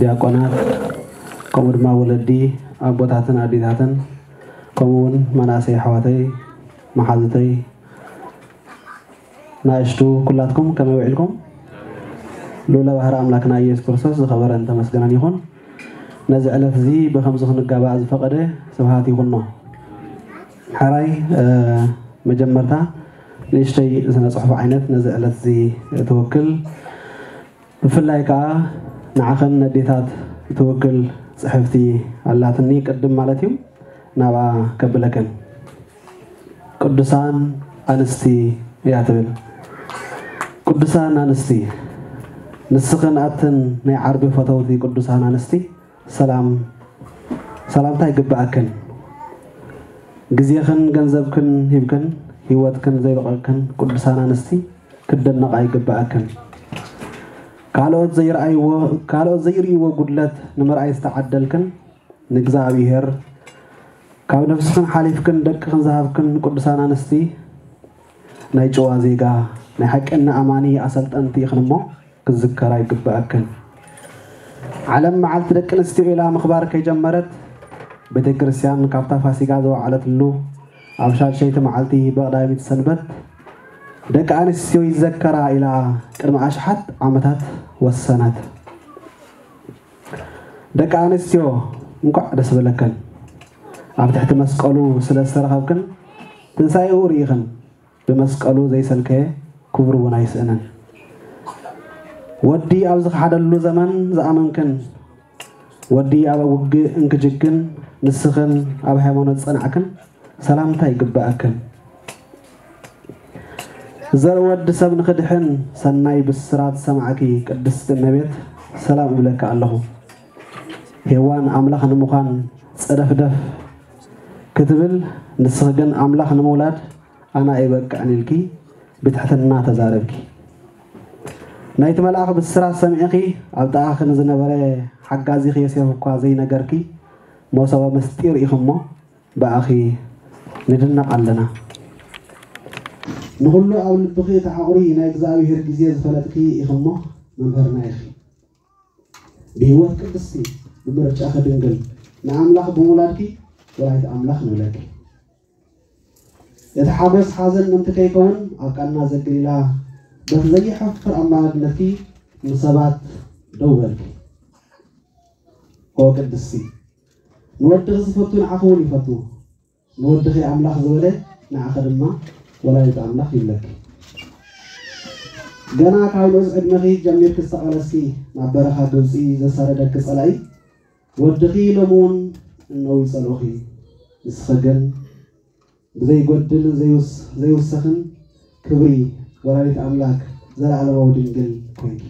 ዲያቆናት ከምኡ ድማ ወለዲ ኣቦታትን ኣዴታትን ከምኡ እውን መናእሰይ ኣሕዋተይ መሓዝተይ ናእሽቱ ኩላትኩም ከመይ ውዒልኩም ልኡለ ባህሪ ኣምላክና ኢየሱስ ክርስቶስ ዝኸበረን ተመስገነን ይኹን። ነዚ ዕለት እዚ ብከምዚ ክንጋባእ ዝፈቐደ ስብሃት ይኹኖ ሓራይ መጀመርታ ንእሽተይ ስነ ዓይነት ነዚ ዕለት እዚ ትውክል ብፍላይ ከዓ ንዓኸን ነዴታት ትውክል ፅሕፍቲ ኣላትኒ ቅድም ማለት እዩ። ናብኣ ከብለከን። ቅዱሳን ኣንስቲ እያ ትብል። ቅዱሳን ኣንስቲ ንስኽን ኣትን ናይ ዓርቢ ፈተውቲ ቅዱሳን ኣንስቲ ሰላም ሰላምታ ይግባአክን ግዜኽን ገንዘብክን ሂብክን ሂወትክን ዘይበቐክን ቅዱሳን ኣንስቲ ክደነቃ ይግባአክን ካልኦት ዘይርእይዎ ጉድለት ንምርኣይ ዝተዓደልክን ንእግዚኣብሔር ካብ ነፍስክን ሓሊፍክን ደቅክን ዝሃብክን ቅዱሳን ኣንስቲ ናይ ጨዋ ዜጋ ናይ ሓቅና ኣማኒ ኣሰልጠንቲ ኢኽን እሞ ክዝከራ ይግባአክን ዓለም መዓልቲ ደቂ ኣንስትዮ ኢላ ምኽባር ከይጀመረት ቤተ ክርስቲያን ካብታ ፋሲጋ ዘወዓለትሉ ኣብ ሻድሸይቲ መዓልቲ ብቀዳሚት ሰንበት ደቂ ኣንስትዮ ይዘከራ ኢላ ቅድሚ ኣሽሓት ዓመታት ወሰነት ደቂ ኣንስትዮ እንኳዕ ደስ በለከን። ኣብ ትሕቲ መስቀሉ ስለ ዝተረኸብክን ትንሳኤኡ ርኢኽን ብመስቀሉ ዘይሰልከየ ክብሩ እውን ኣይስእንን ወዲ ኣብ ዝኸሓደሉ ዘመን ዝኣመንክን። ወዲ ኣብ ውግእ እንክጅግን ንስኽን ኣብ ሃይማኖት ፀናዕክን ሰላምታ ይግባአክን ዘር ወዲ ሰብ ንክድሕን ሰናይ ብስራት ሰማዕኪ ቅድስቲ እመቤት። ሰላም እብለካ ኣለኹ። ሄዋን ኣምላኽ ንምዃን ፀደፍደፍ ክትብል ንስኽ ግን ኣምላኽ ንምውላድ ኣና ይበቅዕን ኢልኪ ብትሕትና ተዛረብኪ። ናይቲ መልኣኽ ብስራት ሰሚዕኺ ኣብ ጥቓኺ ንዝነበረ ሓጋዚኺ የሴፍ እኳ ዘይነገርኪ መሰበ ምስጢር ኢኹሞ ብኣኺ ንድነቕ ኣለና ንኩሉ ኣብ ልብኺ ተዓቑሪ ናይ እግዚኣብሔር ግዜ ዝፈለጥኪ ኢኹሞ መምህርና ኢኺ ብሂወት ቅድስቲ ብምርጫኺ ድንግል ንኣምላኽ ብምውላድኪ ወላይቲ ኣምላኽ ንብለኪ እቲ ሓጎስ ሓዘን ምንቲ ከይከውን ኣብ ቃልና ዘገሊላ በቲ ዘይሕፍር ኣማላድነትኪ ንሰባት ደው በልኪ ኦ ቅድስቲ ንወድኺ ዝፈቱ ንዓኸ እውን ይፈቱ ንወድኺ ኣምላኽ ዝበለ ንዓኸ ድማ ወላዲት ኣምላኽ ይብለኪ ገና ካብ ንኡዝ ዕድመኺ ጀሚርክ ዝተቐለስኪ ናብ በረኻ ግብፂ ዘሳረደኪ ጸላኢ። ወድኺ ሎሚ እውን እነው ይጸልኺ ንስኸ ግን ዘይውሰኽን ክብሪ ወላዲት ኣምላክ ዘለዓለማዊ ድንግል ኮይንኪ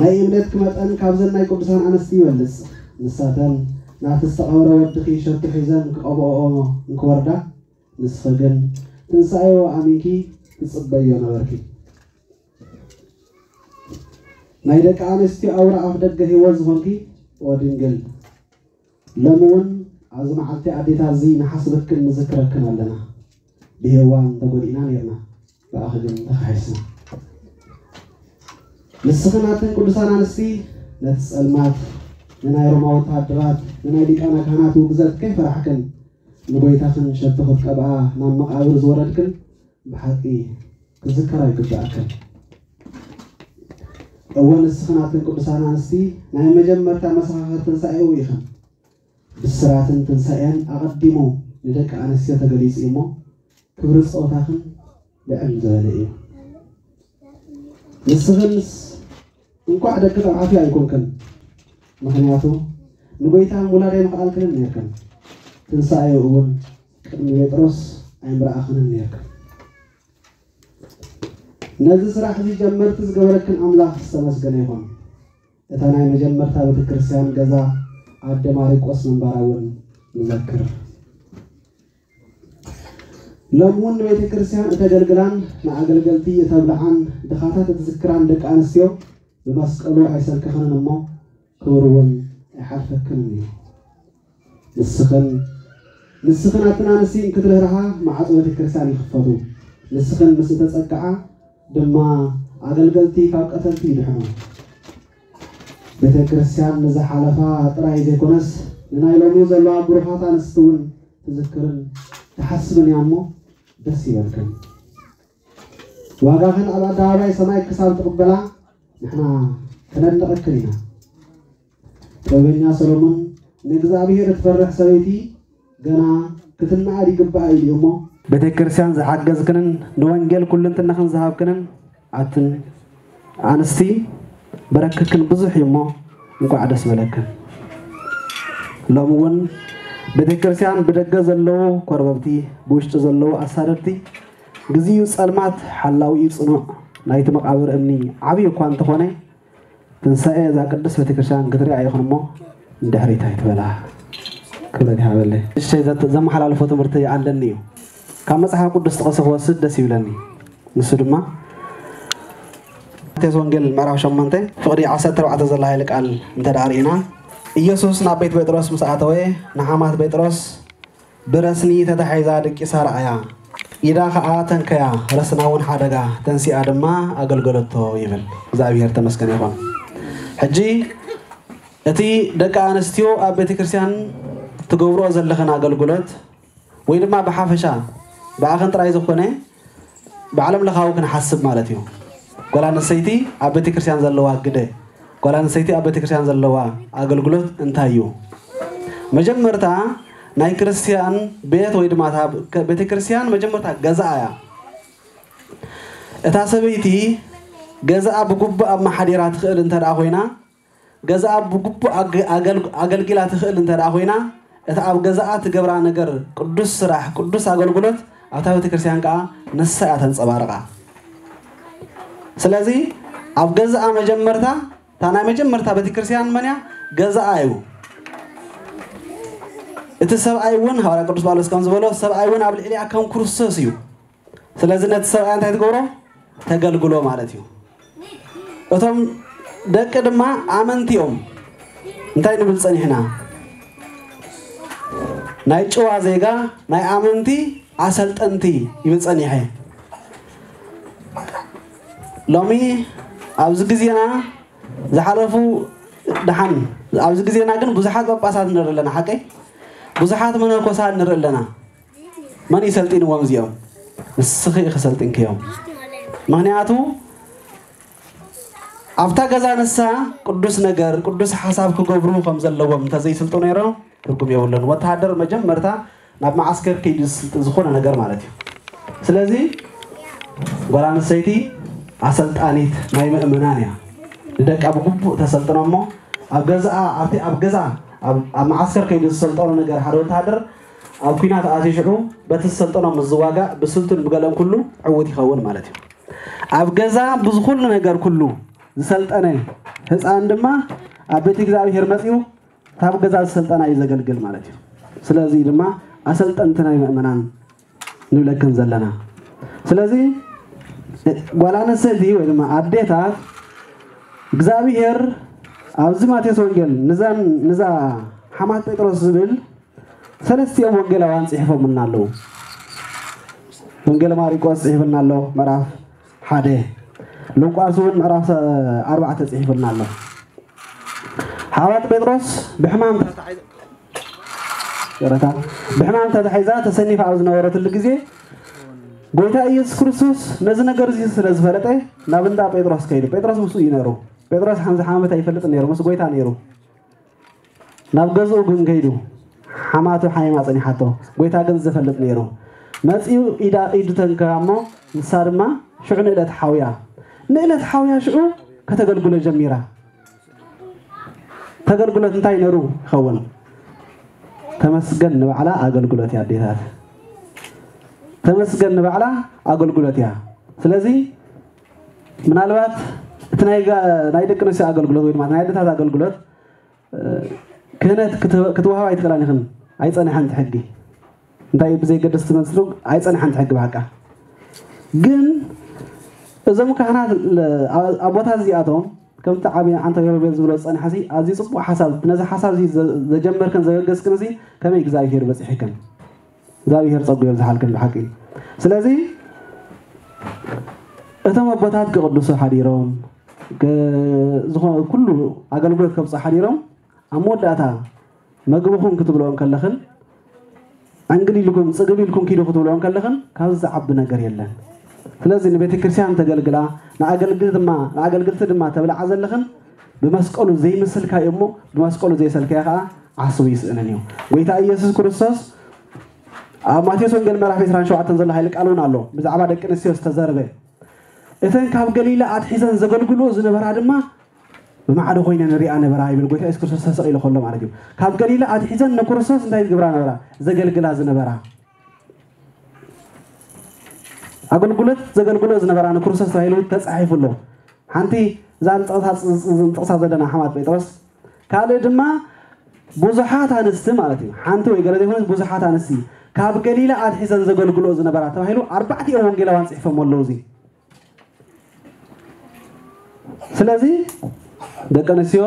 ናይ እምነትኪ መጠን ካብዘን ናይ ቅዱሳን ኣንስቲ ይበልፅ ንሳተን ናቲ ዝተቐብረ ወድኺ ሸቱ ሒዘን ክቐብኦ እንክወርዳ ንስኸ ግን ትንሳኤዮ ኣሚንኪ ትፅበዮ ነበርኪ። ናይ ደቂ ኣንስትዮ ኣውራ ኣፍ ደገ ሂወት ዝኾንኪ ኦ ድንግል ሎሚ እውን ኣብዚ መዓልቲ ኣዴታት እዚ ንሓስበክን ንዝክረክን ኣለና። ብሄዋን ተጎዲእና ነርና። ብኣኸ ግን ተካሒስና ንስኽናትን ቅዱሳን ኣንስቲ ነቲ ፀልማት ንናይ ሮማ ወታሃደራት ንናይ ሊቃና ካህናት ውግዘት ከይፈራሕክን ንጎይታኽን ሸቶ ክትቀብኣ ናብ መቃብር ዝወረድክን ብሓቂ ክዝከራ ይግባአክን እወ ንስኽናትን ቅዱሳን ኣንስቲ ናይ መጀመርታ መሰኻኽር ትንሳኤው ኢኽን ብስራትን ትንሳኤን ኣቐዲሙ ንደቂ ኣንስትዮ ተገሊፁ እሞ ክብሪ ፀወታኽን ልዕል ዝበለ እዩ። ንስኽንስ እንኳዕ ደቂ ተባዕትዮ ኣይኮንክን። ምክንያቱ ንጎይታ ምውላድ ኣይምኽኣልክንን ነርክን ትንሳኤ እውን ቅድሚ ጴጥሮስ ኣይምረኣኽንን ነርክን ነዚ ስራሕ እዚ ጀመርቲ ዝገበረክን ኣምላኽ ዝተመስገነ ይኹን እታ ናይ መጀመርታ ቤተክርስትያን ገዛ ኣደ ማሪቆስ ምንባራ እውን ንዘክር። ሎሚ እውን ንቤተ ክርስቲያን እተገልግላን ንኣገልገልቲ እተብልዓን ድኻታት እትዝክራን ደቂ ኣንስትዮ ብመስቀሉ ኣይሰልክኽንን እሞ ክብሪ እውን ኣይሓልፈክንን እዩ። ንስኽን ንስኽን ኣትን ኣንስቲ እንክትርህርኻ ማዕፆ ቤተ ክርስቲያን ይኽፈቱ ንስኽን ምስ እንተፀቅዓ ድማ ኣገልገልቲ ካብ ቀተልቲ ይድሕኑ ቤተ ክርስቲያን ንዝሓለፋ ጥራይ ዘይኮነስ ንናይ ሎሚ ዘለዋ ብሩኻት ኣንስቲ እውን ትዝክርን ትሓስብን እያ እሞ ደስ ይበልክን ዋጋኽን ኣብ ኣደባባይ ሰማይ ክሳብ ትቕበላ ንሕና ከነድንቐክን ኢና ጥበበኛ ሰሎሞን ንእግዚኣብሔር እትፈርሕ ሰበይቲ ገና ክትናኣድ ይግባእ ኢሉ እሞ ቤተ ክርስቲያን ዝሓገዝክንን ንወንጌል ኩልንትናኽን ዝሃብክንን ኣትን ኣንስቲ በረክክን ብዙሕ እዩ እሞ እንኳዕ ደስ በለክን። ሎሚ እውን ቤተ ክርስቲያን ብደገ ዘለዉ ኮርበብቲ ብውሽጢ ዘለዉ ኣሳደድቲ ግዜኡ ፀልማት ሓላዊ እዩ ፅኑዕ ናይቲ መቃብር እምኒ ዓብዪ እኳ እንተኾነ ትንሳኤ እዛ ቅዱስ ቤተክርስትያን ክትሪኣ ይኹን እሞ እንድሕሪታ ይትበላ እሸይ ዘመሓላልፎ ትምህርቲ ኣለኒ እዩ። ካብ መፅሓፍ ቅዱስ ጥቕሲ ክወስድ ደስ ይብለኒ። ንሱ ድማ ማቴዎስ ወንጌል ምዕራፍ 8 ፍቕዲ 14 ዘላ ሃይለ ቃል እንተዳ ርኢና ኢየሱስ ናብ ቤት ጴጥሮስ ምስ ኣተወ ንሓማት ጴጥሮስ ብረስኒ ተታሒዛ ደቂሳ ረኣያ ኢዳ ከዓ ተንከያ ረስና እውን ሓደጋ ተንሲኣ ድማ ኣገልገለቶ ይብል። እግዚኣብሔር ተመስገን ይኹን። ሕጂ እቲ ደቂ ኣንስትዮ ኣብ ቤተ ክርስቲያን ትገብሮ ዘለኽን ኣገልግሎት ወይ ድማ ብሓፈሻ ብኣኸን ጥራይ ዝኾነ ብዓለም ለኻዊ ክንሓስብ ማለት እዩ። ጓል ኣንስተይቲ ኣብ ቤተ ክርስቲያን ዘለዋ ግደ ጓል ኣንስተይቲ ኣብ ቤተ ክርስቲያን ዘለዋ ኣገልግሎት እንታይ እዩ? መጀመርታ ናይ ክርስቲያን ቤት ወይ ድማ ቤተ ክርስቲያን መጀመርታ ገዛኣ እያ። እታ ሰበይቲ ገዛኣ ብግቡእ ኣብ ማሓዲራ ትኽእል እንተደኣ ኮይና ገዛኣ ብግቡእ ኣገልጊላ ትኽእል እንተደኣ ኮይና እቲ ኣብ ገዛኣ ትገብራ ነገር ቅዱስ ስራሕ ቅዱስ ኣገልግሎት ኣብታ ቤተ ክርስቲያን ከዓ ንሳ እያ ተንፀባርቃ ስለዚ ኣብ ገዛኣ መጀመርታ እታ ናይ መጀመርታ ቤተክርስትያን መን እያ? ገዛኣ እዩ። እቲ ሰብኣይ እውን ሃዋርያ ቅዱስ ጳውሎስ ከም ዝበሎ ሰብኣይ እውን ኣብ ልዕሊኣ ከም ክርስቶስ እዩ። ስለዚ ነቲ ሰብኣይ እንታይ ትገብሮ? ተገልግሎ ማለት እዩ። እቶም ደቂ ድማ ኣመንቲ እዮም እንታይ ንብል ፀኒሕና ናይ ጭዋ ዜጋ ናይ ኣመንቲ ኣሰልጠንቲ ይብል ሎሚ ኣብዚ ግዜና ዝሓለፉ ድሓን ኣብዚ ግዜና ግን ብዙሓት ጳጳሳት ንርኢ ኣለና ሓቀይ ብዙሓት መነኮሳት ንርኢ ኣለና። መን ይሰልጢንዎም እዚኦም? ንስኺ ክሰልጢንክዮም ምክንያቱ ኣብታ ገዛ ንሳ ቅዱስ ነገር ቅዱስ ሓሳብ ክገብሩ ከም ዘለዎም እንተዘይስልጡ ነይሮ ትርጉም የብሉን ወተሃደር መጀመርታ ናብ ማዓስከር ከይዱ ዝኾነ ነገር ማለት እዩ። ስለዚ ጓል ኣንስተይቲ ኣሰልጣኒት ናይ ምእመናን እያ። ንደቃ ብግቡእ ተሰልጥኖ እሞ ኣብ ገዛኣ ኣብቲ ኣብ ገዛ ኣብ ማዓስከር ከይዱ ዝሰልጠኖ ነገር ሓደ ወተሃደር ኣብ ኩናት ኣትዩ በቲ ዝሰልጠኖ ምዝዋጋእ ብስልቱን ብገለን ኩሉ ዕውት ይኸውን ማለት እዩ። ኣብ ገዛ ብዝኩሉ ነገር ኩሉ ዝሰልጠነ ህፃን ድማ ኣብ ቤተ እግዚኣብሔር መፅኡ ካብ ገዛ ዝሰልጠና እዩ ዘገልግል ማለት እዩ ስለዚ ድማ ኣሰልጠንቲ ናይ ምእመናን ንብለክን ዘለና። ስለዚ ጓል ወይ ድማ ኣዴታት እግዚኣብሔር ኣብዚ ማቴዎስ ወንጌል ንዛ ሓማት ጴጥሮስ ዝብል ሰለስቲኦም ወንጌላውያን ፅሒፎምና ኣለዉ። ወንጌል ማሪቆስ ፅሒፍና ኣሎ ምዕራፍ ሓደ። ሉቃስ እውን ምዕራፍ ኣርባዕተ ፅሒፍና ኣሎ ሓዋት ጴጥሮስ ብሕማም ብሕማም ተታሒዛ ተሰኒፋ ኣብ ዝነበረትሉ ግዜ ጎይታ ኢየሱስ ክርስቶስ ነዚ ነገር እዚ ስለ ዝፈለጠ ናብ እንዳ ጴጥሮስ ከይዱ። ጴጥሮስ ምስኡ እዩ ነይሩ። ጴጥሮስ ሓምዚ ሓመት ኣይፈልጥ ነይሩ። ምስ ጎይታ ነይሩ። ናብ ገዝኡ ግን ከይዱ ሓማቱ ሓይማ ፀኒሓቶ ጎይታ ግን ዝፈልጥ ነይሩ። መፂኡ ኢዳ ኢዱ ተንከባ እሞ ንሳ ድማ ሽዑ ንእለት ሓውያ። ንእለት ሓውያ ሽዑ ከተገልግሎ ጀሚራ ተገልግሎት እንታይ ነይሩ? ይኸውን። ተመስገን ንባዕላ ኣገልግሎት እያ ኣዴታት። ተመስገን ንባዕላ ኣገልግሎት እያ። ስለዚ ምናልባት እቲ ናይ ደቂ ኣንስትዮ ኣገልግሎት ወይ ድማ ናይ ኣዴታት ኣገልግሎት ክህነት ክትወሃብ ኣይትኽእላን ይኽን ኣይፀኒሐን ትሕጊ እንታይ ብዘይገደስ ትመስሉ? ኣይፀኒሐን ትሕጊ ባሓቃ ግን እዞም ካህናት ኣቦታት እዚኣቶም ከምቲ ዓብይ ዓንተ ገብርቤል ዝብሎ ፀኒሐ ሲ ኣዝዩ ፅቡቅ ሓሳብ ነዚ ሓሳብ ዘጀመርክን ዘገገዝክን ሲ ከመይ እግዚኣብሄር በፂሕክን እግዚኣብሄር ፀጉዮም ዝሓልክን ብሓቂ ስለዚ እቶም ኣቦታት ክቅድሱ ሓዲሮም ኩሉ ኣገልግሎት ከብፁ ሓዲሮም ኣብ መወዳእታ መግብኹም ክትብልዎም ከለኽን ዕንግል ኢልኩም ፅግብ ኢልኩም ኪዱ ክትብልዎም ከለኽን ካብዚ ዝዓቢ ነገር የለን ስለዚ ንቤተ ክርስቲያን ተገልግላ ንኣገልግልቲ ድማ ተብልዓ ዘለኽን ብመስቀሉ ዘይምስልካ እዩ እሞ ብመስቀሉ ዘይሰልከያ ከዓ ዓስቡ ይስእንን እዩ ጎይታ ኢየሱስ ክርስቶስ ኣብ ማቴዎስ ወንጌል ምዕራፍ 27 ዘሎ ሃይሊ ቃል እውን ኣሎ። ብዛዕባ ደቂ ኣንስትዮ ዝተዘርበ። እተን ካብ ገሊላ ኣትሒዘን ዘገልግሎ ዝነበራ ድማ ብማዕደ ኮይነን ንሪኣ ነበራ ይብል። ጎይታ ኢየሱስ ክርስቶስ ተሰቂሉ ከሎ ማለት እዩ። ካብ ገሊላ ኣትሒዘን ንክርስቶስ እንታይ ዝግብራ ነበራ? ዘገልግላ ዝነበራ ኣገልግሎት ዘገልግሎ ዝነበራ ንክርስቶስ ተባሂሉ ተፃሒፉ ኣሎ ሓንቲ እዛ ንጥቕሳ ዘለና ሓማት ጴጥሮስ ካልእ ድማ ብዙሓት ኣንስቲ ማለት እዩ ሓንቲ ወይ ገለ ዘይኮነት ብዙሓት ኣንስቲ ካብ ገሊላ ኣትሒዘን ዘገልግሎ ዝነበራ ተባሂሉ ኣርባዕቲኦም ወንጌላውያን ፅሒፎም ኣለዉ እዚ ስለዚ ደቂ ኣንስትዮ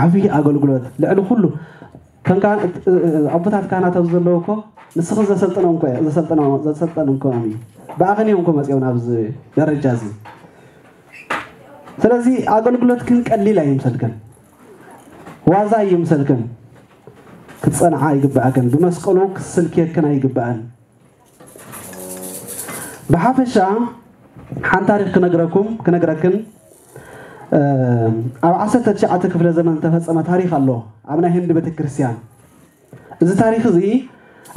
ዓብዪ ኣገልግሎት ልዕሊ ኩሉ ኣቦታት ካህናት ዘለዉ እኮ ዘሰልጥኖም ዘሰልጠኖም ኮኖም እዩ ብኣኸኒዮም እኮ መፅኦም ናብዚ ደረጃ እዚ ስለዚ ኣገልግሎት ክን ቀሊል ኣይምሰልክን ዋዛ ኣይምሰልክን ክትፀንዓ ይግባአክን ብመስቀሉ ክስልክየክን ኣይግባአን ብሓፈሻ ሓንቲ ክነግረኩም ክነግረክን ኣብ 19 ክፍለ ዘመን ተፈፀመ ታሪክ ኣሎ ኣብ ናይ ህንዲ ቤተክርስትያን እዚ ታሪክ እዚ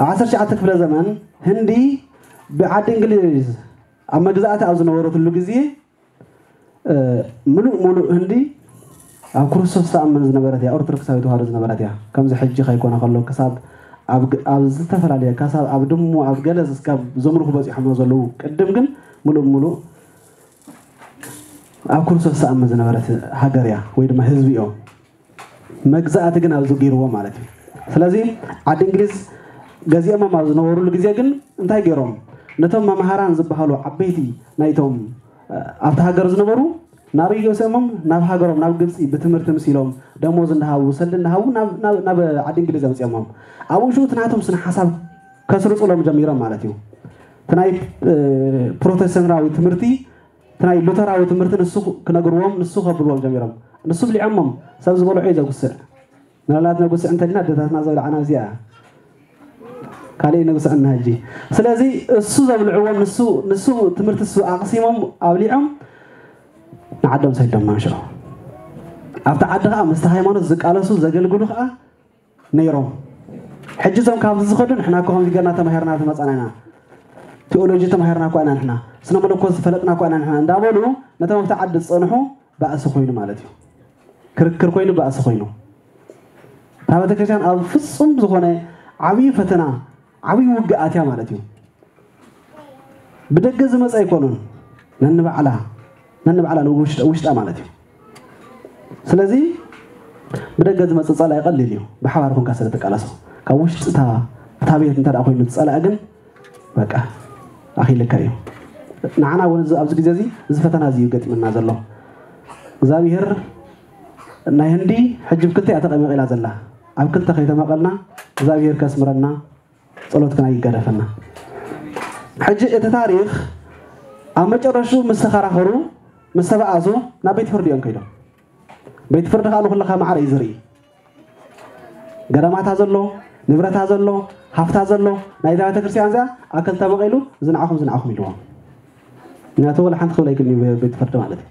ኣብ 19 ክፍለ ዘመን ህንዲ ብዓዲ እንግሊዝ ኣብ መግዛእቲ ኣብ ዝነበረትሉ ግዜ ሙሉእ ሙሉእ ህንዲ ኣብ ክርስቶስ ተኣመን ዝነበረት እያ። ኦርቶዶክሳዊ ተዋህዶ ዝነበረት እያ። ከምዚ ሕጂ ከይኮነ ከሎ ክሳብ ኣብ ዝተፈላለየ ካሳብ ኣብ ድሞ ኣብ ገለ ስካብ ዘምልኩ በፂሖም ዘለው ቅድም ግን ሙሉእ ሙሉእ ኣብ ክርስቶስ ተኣመን ዝነበረት ሃገር እያ ወይ ድማ ህዝቢ እዮም መግዛእቲ ግን ኣብዚ ገይርዎ ማለት እዩ። ስለዚ ዓዲ እንግሊዝ ገዚኦሞም ኣብ ዝነበሩሉ ግዜ ግን እንታይ ገይሮም? ነቶም መምሃራን ዝበሃሉ ዓበይቲ ናይቶም ኣብቲ ሃገር ዝነበሩ ናብ ወሲኦሞም ናብ ሃገሮም ናብ ግብፂ ብትምህርቲ ምሲሎም ደሞዝ እንዳሃቡ ሰልዲ እንዳሃቡ ናብ ዓዲ እንግሊዝ ኣምፅኦሞም ኣብ ውሽጡ እቲ ናቶም ስነ ሓሳብ ከስርፅሎም ጀሚሮም ማለት እዩ። እቲ ናይ ፕሮቴስታንታዊ ትምህርቲ እቲ ናይ ሉተራዊ ትምህርቲ ንሱ ክነግርዎም ንሱ ከብልዎም ጀሚሮም ንሱ ብሊዖሞም ሰብ ዝበልዑ እዩ ዘጉስዕ ምናልባት ነጉስዕ እንተልና ደታትና ዘብልዓና እዚኣ ካሊእ ነጉስዕና ሕጂ ስለዚ እሱ ዘብልዕዎም ንሱ ትምህርቲ እሱ ኣቕሲሞም ኣብሊዖም ንዓዶም ሰይዶም ማንሽዑ ኣብቲ ዓዲ ከዓ ምስቲ ሃይማኖት ዝቃለሱ ዘገልግሉ ከዓ ነይሮም ሕጂ እዞም ካብዚ ዝኸዱ ንሕና ከምዚ ገርና ተማሂርና ተመፃና ኢና ቴዎሎጂ ተማሂርና እኳ ኢና ንሕና ስነ መለኮት ዝፈለጥና እኳ ኢና ንሕና እንዳበሉ ነቶም ኣብቲ ዓዲ ዝፀንሑ ባእሲ ኮይኑ ማለት እዩ። ክርክር ኮይኑ ባእሲ ኮይኑ። እታ ቤተክርስትያን ኣብ ፍፁም ዝኾነ ዓብዪ ፈተና ዓብዪ ውግኣት ማለት እዩ። ብደገ ዝመፀ ኣይኮኑን። ነንባዕላ ነንባዕላ ውሽጣ ማለት እዩ። ስለዚ ብደገ ዝመፅእ ፀላእ ይቐሊል እዩ። ብሓባር ኮንካ ስለ ተቃለሶ ካብ ውሽጢ እታ ቤት እንተ ኮይኑ ዝፀላእ ግን በቃ ኣኺልካ እዩ ንዓና እውን ኣብዚ ግዜ እዚ እዚ ፈተና እዚ ገጢምና ዘሎ። እግዚኣብሄር ናይ ህንዲ ሕጂ ብክልተ እያ ተቐሚቕ ኢላ ዘላ። ኣብ ክልተ ከይተመቐልና እግዚኣብሄር ከስምረና ፀሎትክና ይገደፈና ሕጂ እቲ ታሪክ ኣብ መጨረሹ ምስ ተኸራኸሩ ምስ ተበኣሱ ናብ ቤት ፍርዲ እዮም ከይዶም። ቤት ፍርዲ ከዓ ንኩለካ ማዕረ እዩ ዝርኢ። ገዳማታ ዘሎ ንብረታ ዘሎ ሃፍታ ዘሎ ናይ ዛ ቤተክርስትያን እዚኣ ኣብ ክልተ መቂሉ ዝንዓኹም ዝንዓኹም ኢልዎም ምክንያቱ ወላ ሓንቲ ክብል ኣይክእልኒ ቤት ፍርዲ ማለት እዩ።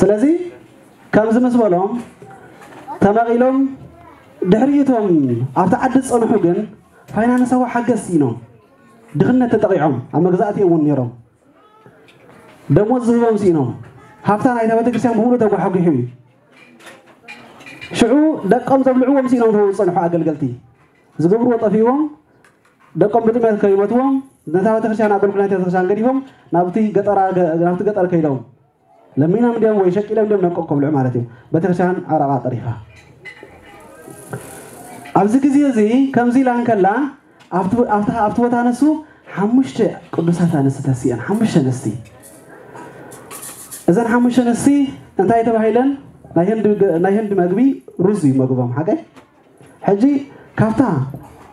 ስለዚ ከምዚ ምስ በሎም ተመቂሎም ድሕሪቶም ኣብቲ ዓዲ ዝፀንሑ ግን ፋይናንሳዊ ሓገዝቲ ኢኖም ድኽነት ተጠቂዖም ኣብ መግዛእቲ እውን ነይሮም። ደሞዝ ዝህቦም ሲኢኖም ሃፍታ ናይታ ቤተክርስትያን ብምሉእ ተጓሓጒሑ እዩ شعو دقم تبلعو مسينا هو صنحوا أقلقلتي زقبروا طفيهم دقم بتمات كيمتهم نتاوى تخشان أقلقنا تخشان قريبهم نابتي قطر نابتي قطر كيلون لمينا مديم ويشك إلى مديم نقوكم لعمالتهم بتخشان عرقا طريفة أبزي كزي زي كم زي لأن كلا أفتوى تانسو حمشت قدسات أنست تسيان حمشت نستي إذن حمشت نستي انتهي تبهيلن ናይ ህንዲ መግቢ ሩዝ እዩ መግቦም ሓቀይ ሕጂ ካብታ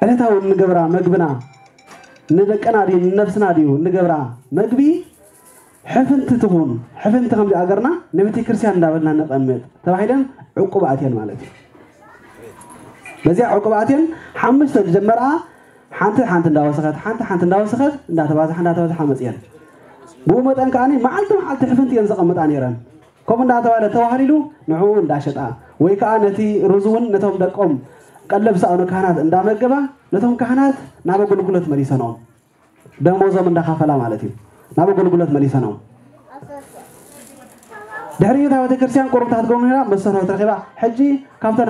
ዕለታዊ ንገብራ መግብና ንደቀና ድዩ ንነብስና ድዩ ንገብራ መግቢ ሕፍንቲ ትኹን። ሕፍንቲ ከምዚ ኣገርና ንቤተ ክርስቲያን እንዳበልና ነቐምጥ ተባሂለን ዕቁባት ማለት እዩ። በዚያ ዕቁባት ሓሙሽተ ዝጀመርኣ ሓንቲ ሓንቲ እንዳወሰኸት ሓንቲ ሓንቲ እንዳወሰኸት እንዳተባዝሓ እንዳተባዝሓ መፅአን ብኡ መጠን ከዓኒ መዓልቲ መዓልቲ ሕፍንቲ እየን ዘቐምጣ ነይረን ከምኡ እንዳተባለ ተባህሊሉ ንዕኡ እንዳሸጣ ወይ ከዓ ነቲ ሩዝ እውን ነቶም ደቆም ቀለብ ዝሰኣኑ ካህናት እንዳመገባ ነቶም ካህናት ናብ ኣገልግሎት መሊሰኖም። ደሞዞም እንዳኸፈላ ማለት እዩ። ናብ ኣገልግሎት መሊሰኖም። ድሕሪ እታ ቤተክርስትያን ቁርብታት ጎብኒራ መሰረት ረኪባ ሕጂ ካብተን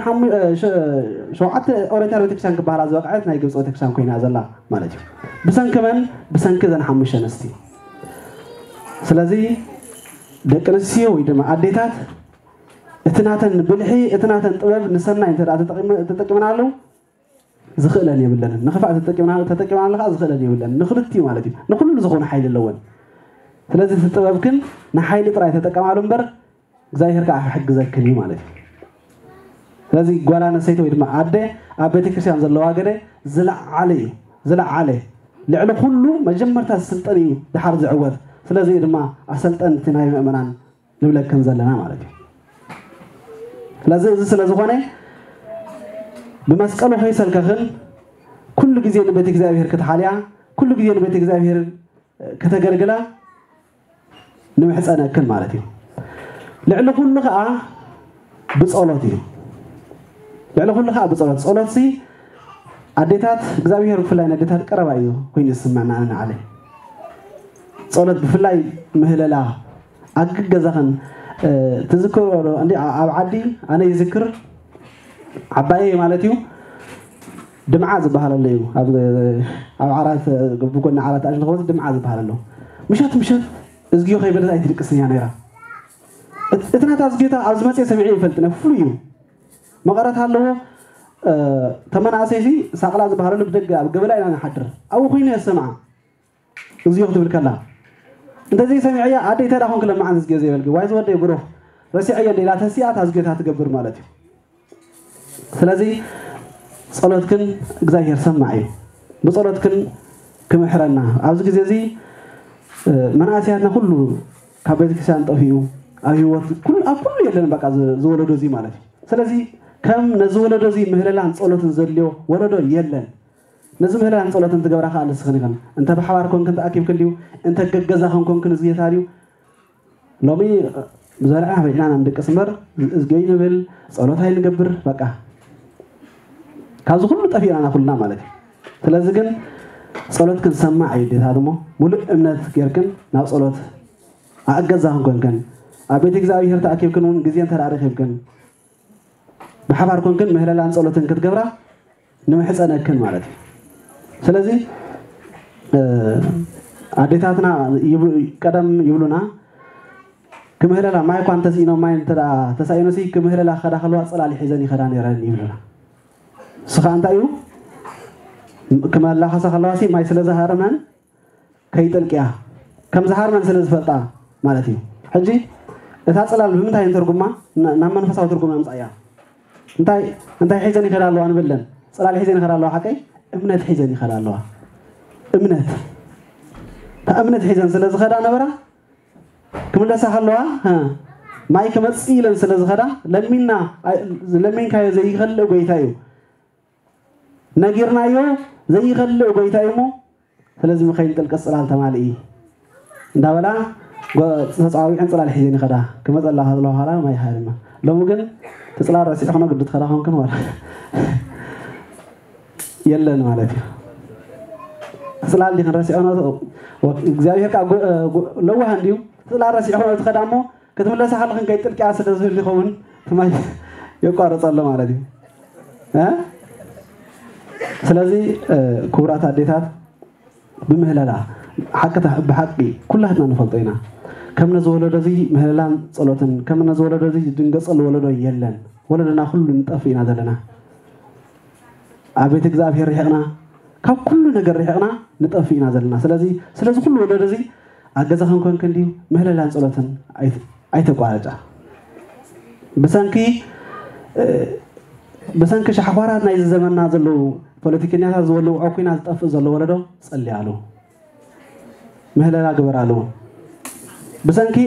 ሸውዓተ ኦሬንታል ቤተክርስትያን ክበሃላ ዝበቅዐት ናይ ግብፂ ቤተክርስትያን ኮይና ዘላ ማለት እዩ። ብሰንኪ መን ብሰንኪ ዘን ሓሙሽተ ኣንስቲ ስለዚ ደቂ ኣንስትዮ ወይ ድማ ኣዴታት እቲ ናተን ብልሒ እቲ ናተን ጥበብ ንሰናይ እንተ ተጠቂምናሉ ዝኽእለን የብለንን። ንክፋእ ተጠቂምናሉ ከዓ ዝኽእለን የብለንን። ንክልትዩ ማለት እዩ። ንኩሉ ዝኾኑ ሓይሊ ኣለወን ስለዚ እቲ ጥበብክን ንሓይሊ ጥራይ ተጠቀማሉ እምበር እግዚኣብሔር ከዓ ክሕግዘክን እዩ ማለት እዩ። ስለዚ ጓል ኣነስተይቲ ወይ ድማ ኣደ ኣብ ቤተክርስትያን ዘለዋ ገደ ዝለዓለ እዩ። ዝለዓለ ልዕሊ ኩሉ መጀመርታ ዝስልጠን እዩ ድሓር ዝዕወት ስለዚ ድማ ኣሰልጠንቲ ናይ ምእመናን ንብለክን ዘለና ማለት እዩ። ስለዚ እዚ ስለ ብመስቀሉ ከይሰልከኽን ኩሉ ግዜ ንቤተ እግዚኣብሔር ክትሓልያ ኩሉ ግዜ ንቤተ እግዚኣብሔር ከተገልግላ ንምሕፀነክን ማለት እዩ። ልዕሊ ኩሉ ከዓ ብፀሎት እዩ። ልዕሊ ኩሉ ከዓ ብፀሎት ፀሎት ኣዴታት እግዚኣብሔር ብፍላይ ንኣዴታት ቀረባ እዩ ኮይኑ ዝስምዐና ንዓለ ፀሎት ብፍላይ ምህለላ ኣግ ገዛኸን ኣብ ዓዲ ኣነ ይዝክር? ዓባየ ማለት እዩ። ድምዓ ዝበሃል ኣሎ እዩ። ኣብ ዓራት ብጎኒ ዓራት ኣሽ ንክወፅ ድምዓ ዝበሃል ኣሎ። ምሸት ምሸት እዝግዮ ከይበለት ኣይትድቅስን ነይራ። እቲ ናታ ዝጌታ ኣብ ዝመፅአ ሰሚዒ ይፈልጥነ ፍሉይ እዩ። መቐረት ኣለዎ። ተመናእሰይሲ ሳቕላ ዝበሃለሉ ብደገ ኣብ ገበላ ኢና ንሓድር። ኣብኡ ኮይኑ የሰምዓ እዝዮ ክትብል ከላ እንተዘይ ሰሚዐያ ኣደይ ተዳ ኮንክ ለማዓን ዝግዮ ዘይበልግ? ዋይ ዝወደይ ብሮ ረሲዐየ ሌላ ተሲኣ ታዝጌታ ትገብር ማለት እዩ። ስለዚ ፀሎትክን እግዚኣብሔር ሰማዕ እዩ። ብፀሎትክን ክምሕረና። ኣብዚ ግዜ እዚ መናእስያትና ኩሉ ካብ ቤተክርስትያን ጠፊኡ ኣብ ሂወት ኣብ ኩሉ የለን በቃ ዝወለዶ እዚ ማለት እዩ። ስለዚ ከም ነዚ እዚ ምህለላን ፀሎትን ዘድልዮ ወለዶ የለን ነዚ ምህለላን ፀሎትን ትገብራ ከዓ ንስኽን ኢኸን። እንተ ብሓባር ኮንክን ተኣኪብክን ድዩ እንተ ገገዛኸን ኮንክን ዝጌታ ድዩ። ሎሚ ብዘልዕና በኢልና ንድቅስ እምበር እዝገይ ንብል ፀሎት ንገብር በቃ ካብዚ ኩሉ ጠፊእናና ኩልና ማለት እዩ። ስለዚ ግን ፀሎት ክንሰማዕ እዩ ዴታት እሞ ሙሉእ እምነት ጌርክን ናብ ፀሎት ኣእገዛኽን ኮንክን ኣብ ቤተ እግዚኣብሔር ተኣኪብክን እውን ግዜ እንተዳሪኺብክን ብሓባር ኮንክን ምህለላን ፀሎትን ክትገብራ ንምሕፀነክን ማለት እዩ ስለዚ ኣዴታትና ቀደም ይብሉና ክምህለላ ማይ እኳ እንተሲኢኖም ማይ ተሳኢኖሲ ክምህለላ ከለዋ ፅላሊ ሒዘን ይኸዳ ነረን ይብሉና። እስኻ እንታይ እዩ ክመላኸሳ ከለዋሲ ማይ ስለ ከይጥልቅያ ከም ዝሃርመን ማለት እዩ። ሕጂ እታ ፅላል ብምንታይ ንትርጉማ ናብ መንፈሳዊ ትርጉም ምፃ እያ እንታይ ሒዘን ይኸዳ ኣለዋ ንብለን? ፅላል ሒዘን ይኸዳ ኣለዋ ሓቀይ እምነት ሒዘን ይኸዳ ኣለዋ እምነት እምነት ሒዘን ስለ ነበራ ክምለሳ ከለዋ ማይ ክመፅ ኢለን ስለ ለሚና ለሚንካዮ ዘይክልእ ጎይታ እዩ። ነጊርናዮ ዘይክልእ ጎይታ እዩ ሞ? ስለዚ ምከይንጥልቀ ፅላል ተማልኢ እንዳበላ ተፃዊዐን ፅላል ሒዘን ይኸዳ። ክመፀላ ከለዋ ማይ ሃርማ ሎሚ ግን ትፅላል ረሲዕኹኖ ግዲ ትኸዳ ኮንክን የለን ማለት እዩ ዲ ክንረሲዖ እግዚኣብሔር ከዓ ለዋህ እንድዩ ፅላል ረሲዕኹኖ ትኸዳ እሞ ክትምለሳ ከለክን ከይጥልቅያ ስለ ይኸውን ትማይ የቋርፀሎ ማለት እዩ ስለዚ ክቡራት ኣዴታት ብምህለላ ብሓቂ ኩላትና ንፈልጦ ኢና ከም ነዚ ወለዶ እዚ ምህለላን ፀሎትን ከም ነዚ ወለዶ እዚ ድንገፀሉ ወለዶ የለን። ወለዶና ኩሉ ንጠፍ ኢና ዘለና ኣብ ቤተ እግዚኣብሔር ሪሕቕና ካብ ኩሉ ነገር ሪሕቕና ንጠፍ ኢና ዘለና። ስለዚ ስለዚ ኩሉ ወለዶ እዚ ኣብ ገዛ ክንኮንክ እንድዩ ምህለላን ፀሎትን ኣይተቋረጫ ብሰንኪ ብሰንኪ ሻሕኳራት ናይ ዘመና ዘለው ፖለቲከኛታት ዝወልውዖ ኩና ዝጠፍእ ዘሎ ወለዶ ፀልያ ኣለዎ ምህለላ ግበር ኣለዎ ብሰንኪ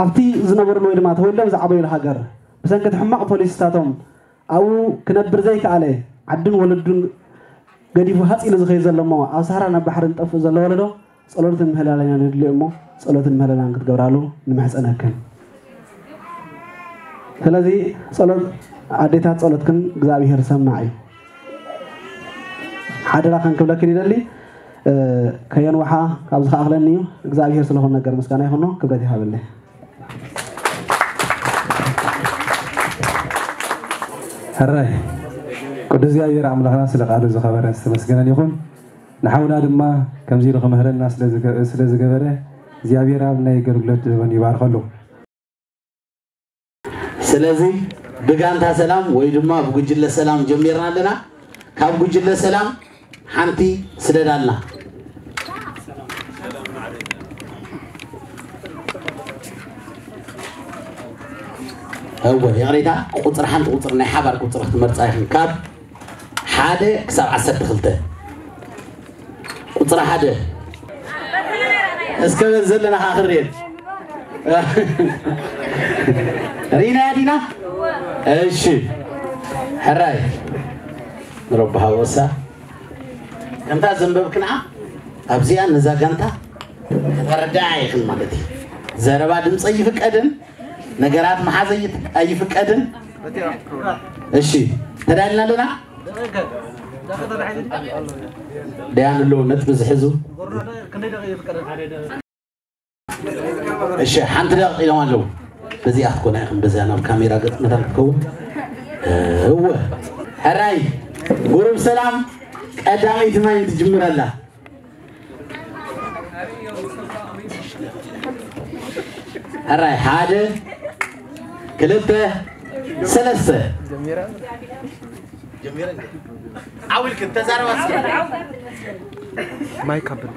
ኣብቲ ዝነበሩን ወይ ድማ ተወልዶም ዝዓበዩሉ ሃገር ብሰንኪ እቲ ፖሊስታቶም ኣብኡ ክነብር ዘይከኣለ ዓድን ወለዱን ገዲፉ ሃፂሉ ዝኸይድ ዘሎ እሞ ኣብ ሳህራ ናብ ባሕሪ ንጠፍእ ዘሎ ወለዶ ፀሎትን ምህለላና ንድልዮ እሞ ፀሎትን ምህለላን ክትገብራሉ ንምሕፀነክን ስለዚ ፀሎት ኣዴታት ፀሎትክን እግዚኣብሄር ሰማዕ እዩ። ሓደራ ከንክብለክን ይደሊ። ከየንዋሓ ካብ ዝከኣክለኒ እዩ። እግዚኣብሄር ስለሆነ ነገር ምስጋና ይኹኖ ክብረት ይሃበለይ። ሕራይ ቅዱስ እግዚኣብሔር ኣምላኽና ስለ ቃሉ ዝኸበረ ዝተመስገነን ይኹን ንሓውና ድማ ከምዚ ኢሉ ክምህረና ስለ ዝገበረ እግዚኣብሔር ኣብ ናይ ኣገልግሎት ዝህበን ይባርከሉ ስለዚ ብጋንታ ሰላም ወይ ድማ ብጉጅለ ሰላም ጀሚርና ኣለና ካብ ጉጅለ ሰላም ሓንቲ ስደድ ኣላ እወ የቕሬታ ቁፅሪ ሓንቲ ቁፅሪ ናይ ሓባር ቁፅሪ ክትመርፃ ይኽን ካብ ሓደ ክሳብ ዓሰርተ ክልተ ቁፅሪ ሓደ እስከ በዝ ዘለና ካ ክርየን ሪና ዲና እሺ ሕራይ ንረቢ ሃወሳ ከምታ ዘንበብክንዓ ኣብዚኣ ነዛ ጋንታ ከተረዳዓ ይኽን ማለት እዩ ዘረባ ድምፂ ኣይፍቀድን ነገራት መሓዘ ኣይፍቀድን እሺ ተዳልና ኣለና ደያን ኣለዉ ነጥቢ ዝሕዙ እሺ ሓንቲ ደቂቕ ኢሎም ኣለዉ በዚኣ ክትኮና ኢኹም በዚኣ ናብ ካሜራ ገጥመታ ክትከውን እወ ሕራይ ጉሩብ ሰላም ቀዳመይቲ ማይን ትጅምር ኣላ ሕራይ ሓደ ክልተ ሰለስተ جميلة كنت زارة ما يكبر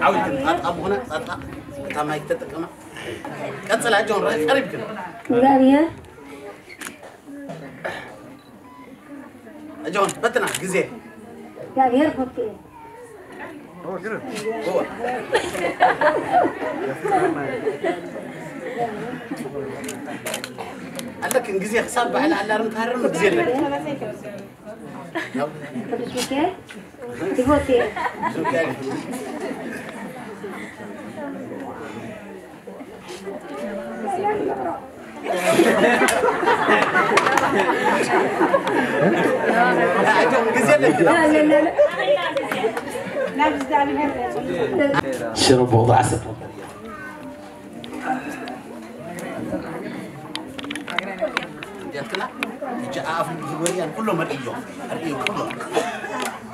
حاول كنت هنا. أطقب كما يكتت كما كتسل عجون رأيك قريب كده. مغارية عجون بتنا جزية. يعني يرفض إيه؟ هو كده. هو. عندك انجزي حساب بعد على رمت هرم انجزي لك شرب وضع عسل في الجويريان يعني كله مرئيون مرئيون كله.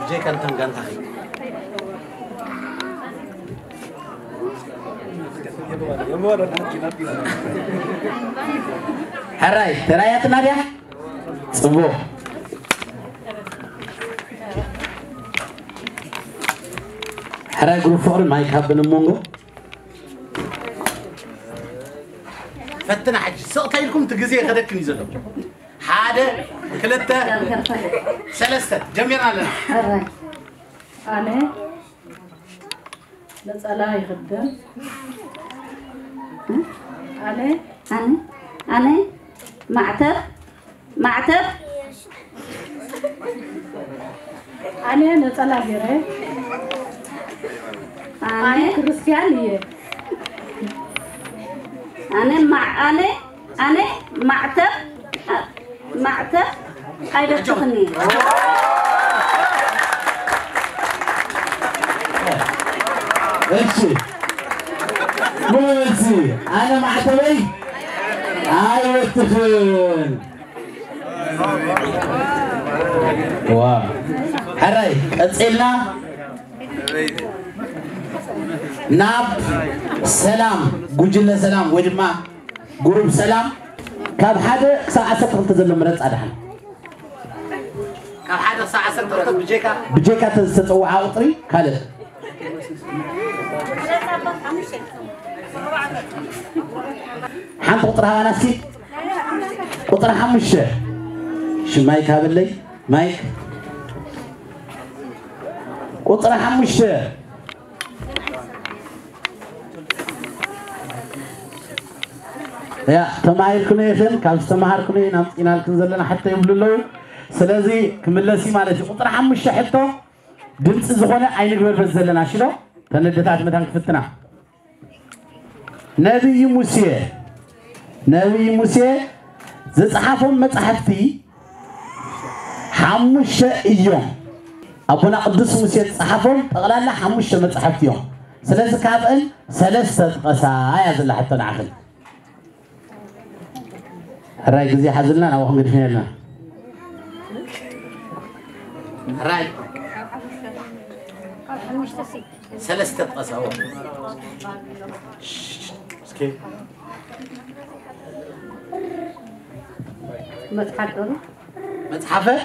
بجي كان تنغان تاعي هراي ترايات ناديا صبو. هراي جروب فور مايك هابن مونغو فتنا حج سقطايلكم تجزيه غدك نزلوا ሓደ ክልተ ሰለስተ ጀሚርና ኣለና ሕራይ ኣነ ነፀላ ይኽደን ኣነ ኣነ ኣነ ማዕተብ ማዕተብ ኣነ ነፀላ ገይረ ኣነ ኣነ ክርስቲያን እየ ኣነ ማ- ኣነ ኣነ ማዕተብ አ- ማዕተብ ኣይደፍትኽኒ እሺ መልሲ ኣነ ማዕተበይ ኣይወትኽን ዋ ሕራይ ቀፂልና ናብ ሰላም ጉጅለ ሰላም ወይ ድማ ጉሩብ ሰላም كاب حدا ساعة عشرة قلت زلو مرت أدحن كاب حدا ساعة عشرة قلت بجيكا بجيكا تستوعى عاطري كله حنت قطرها ناسي قطرها حمشة شو مايك هذا اللي مايك قطرها حمشة ተማሂርክኖ ይኽን ካብ ዝተምሃርክኖ ናምፂናልክን ዘለና ሓቶ ይብሉ ኣለዉ ስለዚ ክምለሲ ማለት እዩ ቁፅሪ ሓሙሽተ ሕቶ ድምፂ ዝኾነ ኣይንግበርበት ዘለና ሽሎ ተነደታት መታን ክፍትና ነቢይ ሙሴ ነቢይ ሙሴ ዝፀሓፎም መፅሓፍቲ ሓሙሽተ እዮም ኣቦና ቅዱስ ሙሴ ዝፀሓፎም ጠቕላላ ሓሙሽተ መፅሓፍቲ እዮም ስለዚ ካብአን ሰለስተ ጥቀሳ እያ ዘላ ሕቶ ንዓኽን راي جزي حزلنا أنا وهم قرفين لنا راي سلست قصوى سكي متحف متحفة؟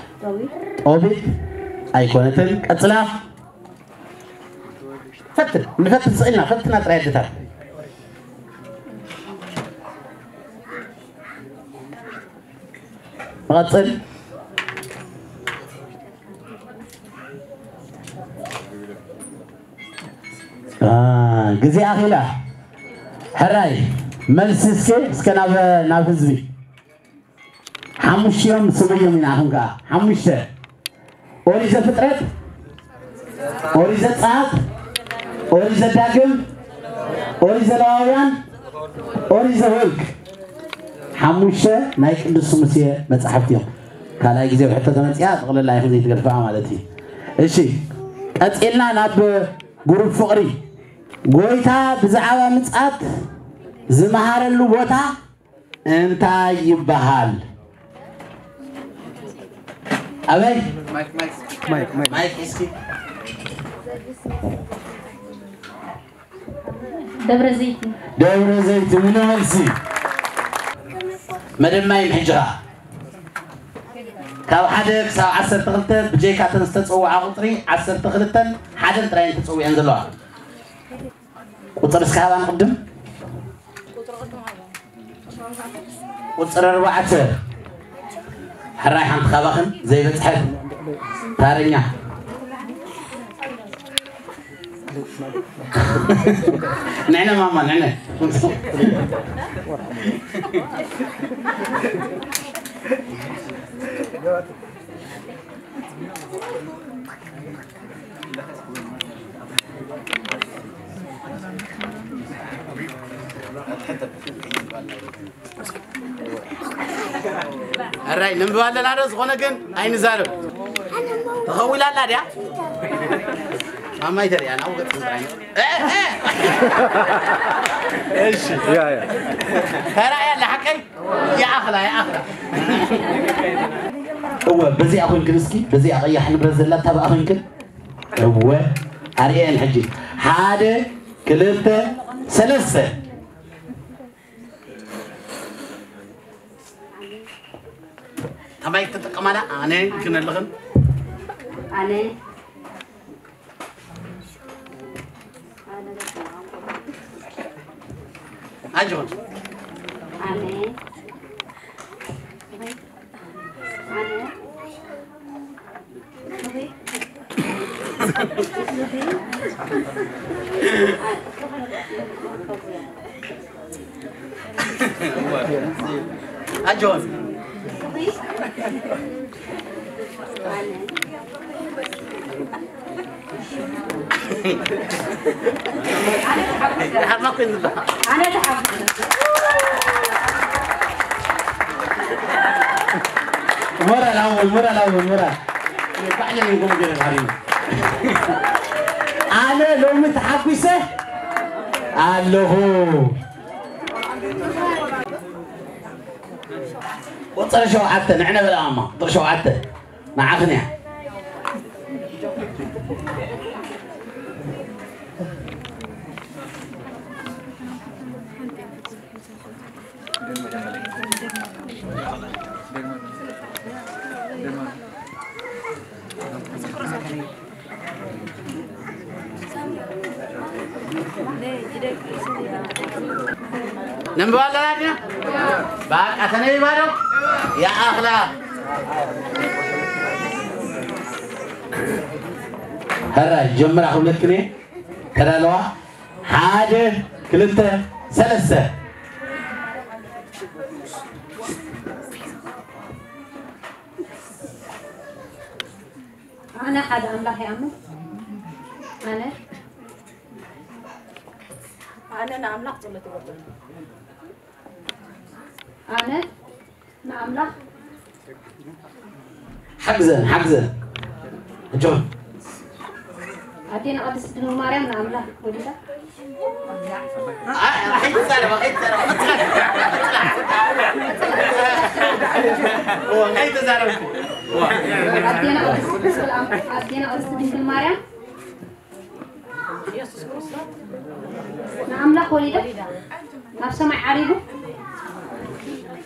أوبي. أيقونة الأطلاف فتن نفتن سئلنا. فتنا تريدتها نقطل آه جزي أخيلا حراي ملسسك سكنا نافزبي حمش يوم سبع يوم من أخنكا حمش أوريزة فترة أوريزة صعب أوريزة داقم أوريزة لواويان أوريزة هولك ሓሙሽተ ናይ ቅዱስ ሙሴ መፅሓፍቲ እዮም። ካልኣይ ግዜ ብሕቶ ተመፅያ ጥቕልላ ይኹን ዘይትገድፍዓ ማለት እዩ። እሺ ቀፂልና ናብ ጉሩብ ፍቕሪ ጎይታ ብዛዕባ ምፅኣት ዝመሃረሉ ቦታ እንታይ ይበሃል? ኣበይ? ማይክ እስኪ። ደብረ ዘይቲ ደብረ ዘይቲ ሙሉ መልሲ መደማይ ምሕጅራ ካብ ሓደ ክሳብ ዓሰርተ ክልተ ብጀይካተን ዝተፀውዓ ቁፅሪ ዓሰርተ ክልተን ሓደን ጥራይን ተፀዊዐን ዘለዋ ቁፅሪ እስካባ ንቅድም ቁፅሪ ኣርባዕተ ሕራይ ሓንቲ ካባኽን ዘይበፅሐት ታረኛ nene mama nene. አራይ ንብባለን አረ ዝኾነ ግን ዓይኒ ዛርብ ድያ ما يدري أنا اوقف إيه، إيه. إيش؟ يا يا. هلا يلا حكي. يا اخلا يا اخلا هو بزي أخوين كنسكي بزي اطيح نبرزلات تبع أخوين كن هو اريان حجي. حادة كلته سلسة. تمايك تتقمنا؟ أنا كنا لغن أنا. Анжон. Ане. Ане. Анжон. Ане. مرة الأول مرة الأول مرة الحريم أنا لو متحبسة قال له وطرشوا حتى نحن بالأمة طرشوا حتى مع أغنية أثني بارو يا أخلا هراي جمرة خلت كني تدلوا حاجة كلتا سلسة أنا حد أملاح يا أمي أنا؟ أنا نعملح صلت أنا نعملح حجزا حجزا جون أدينا قد ستنو مريم. نعملح وليدا حيت سالفة حيت سالفة حيت سالفة أدينا قد ستنو أدينا قد ستنو مريم. نعملح وليدا نفس ما عريبو أدينا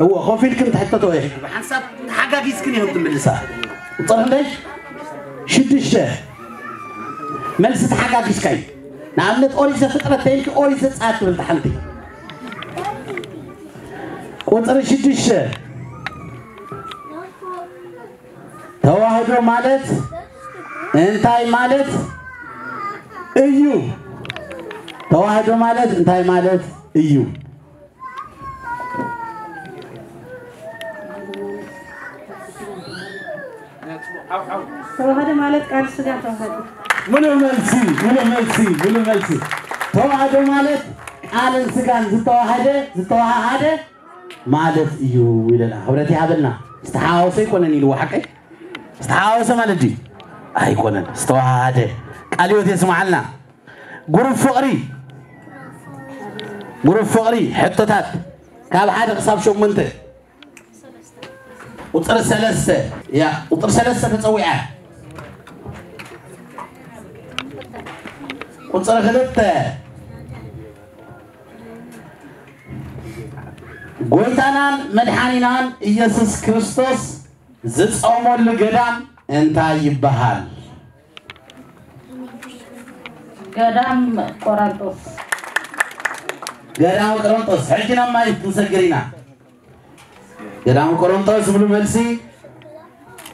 هو خوفي كنت حتى توي حسب حاجة كيس كني هم تملسها وطلع ليش شدشة ملست حاجة كيس كاي نعملت أوريزة فكرة تاني أوريزة ساعات من تحنتي ቁጥር ሽዱሽተ ተዋህዶ ማለት እንታይ ማለት እዩ ተዋህዶ ማለት እንታይ ማለት እዩ ተዋህደ ማለት ቃል ስጋ ተዋህደ ሙሉ መልሲ ሙሉ መልሲ ሙሉ መልሲ ተዋህዶ ማለት ቃልን ስጋን ዝተዋሃደ ዝተዋሃደ ማለት እዩ ይለና ሕብረት ይሃበልና ዝተሓዋወሰ ይኮነን ኢልዎ ሓቀይ ዝተሓዋወሰ ማለት ድዩ ኣይኮነን ዝተዋሃደ ቃል ሂወት የስማዓልና ጉሩብ ፍቕሪ ጉሩብ ፍቕሪ ሕቶታት ካብ ሓደ ክሳብ ሸሞንተ ቁፅሪ ሰለስተ ያ ቁፅሪ ሰለስተ ተፀዊዐ ቁፅሪ ክልተ ጎይታናን መድሓኒናን ኢየሱስ ክርስቶስ ዝፀመሉ ገዳም እንታይ ይበሃል? ገዳም ቆራንጦስ ገዳም ቆሮንጦስ ሕጂ ናብ قدام كورنطوس بلو ملسي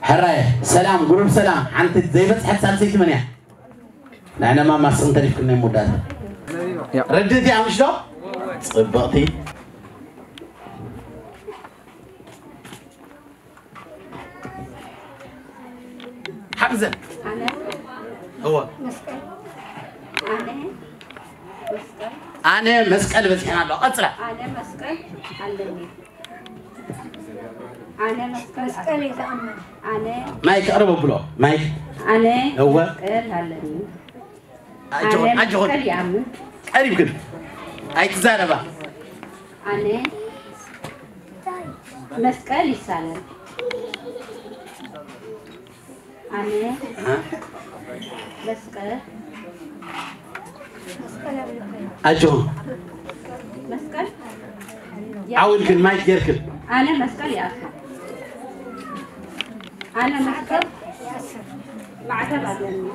حراية سلام قلوب سلام عنت زي حتى سالسيت من يح ما ما سنتري كنا مودات ردتي عم شلو صبقتي حمزة هو أنا مسكال بس كان الله أطلع أنا مسكال علمني أنا مسكلي أنا أنا. مايك أنا أنا مايك. أنا. هو إيه، أنا أنا قريب كده أنا تزارة بقى؟ أنا. أنا. سالم أنا أنا أنا أنا أنا أنا أنا أنا مسكلي أخي. أنا مكتب معتب علمني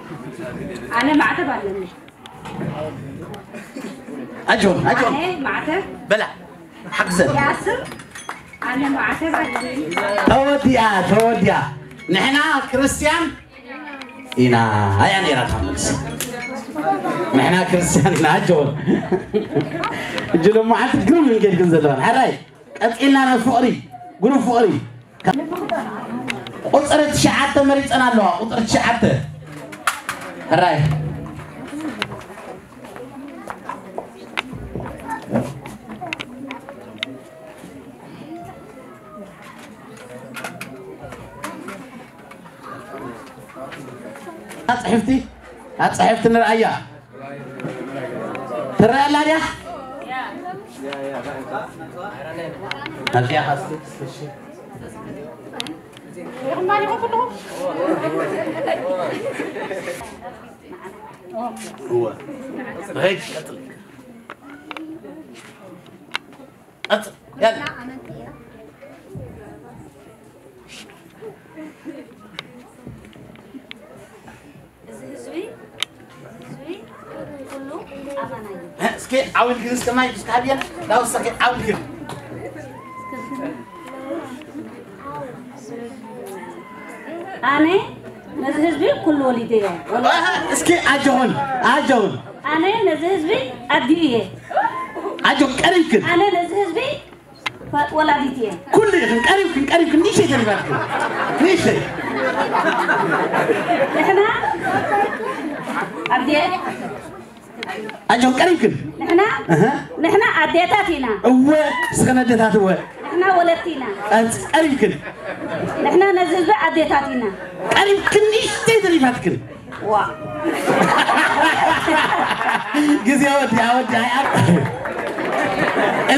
أنا معتب علمني اجهم اجهم معتب. بلى. حقزن ياسر أنا معتب علمني يا اوديات نحن كريستيان؟ إنا. هيا نيرا خمس. نحن كريستيان إنا. أجول جلو ما حد تقول من قد قنزلون حراي أتقلنا أنا فقري قولوا فقري ቁፅሪ ትሽዓተ መሪፀን ኣለዋ ቁፅሪ ትሽዓተ ሕራይ ኣፅሕፍቲ ኣፅሕፍቲ ንርኣያ ትረአ ኣላ ድያ ኣዚኣ o que é isso? 야 Okay, I will use the mic, Scabia. Now, second, I will use. أنا نزهز بي كل والدي والله. آه، اسكي أجون أجون أنا نزهز بي أدية. أجون كريك أنا نزهز بي ولا ديتي كل كريم كريك ليش يا جماعة ليش نحنا أدية. أجون كريم نحنا نحن؟ أديتاتنا هو سكن أديتات هو نحنا ولتينا أنت قريبكن نحنا نزل بقى ديتاتينا بعديتاتنا قريبكن إيش تدري ما تكن وا جزي يا ودي يا ودي هاي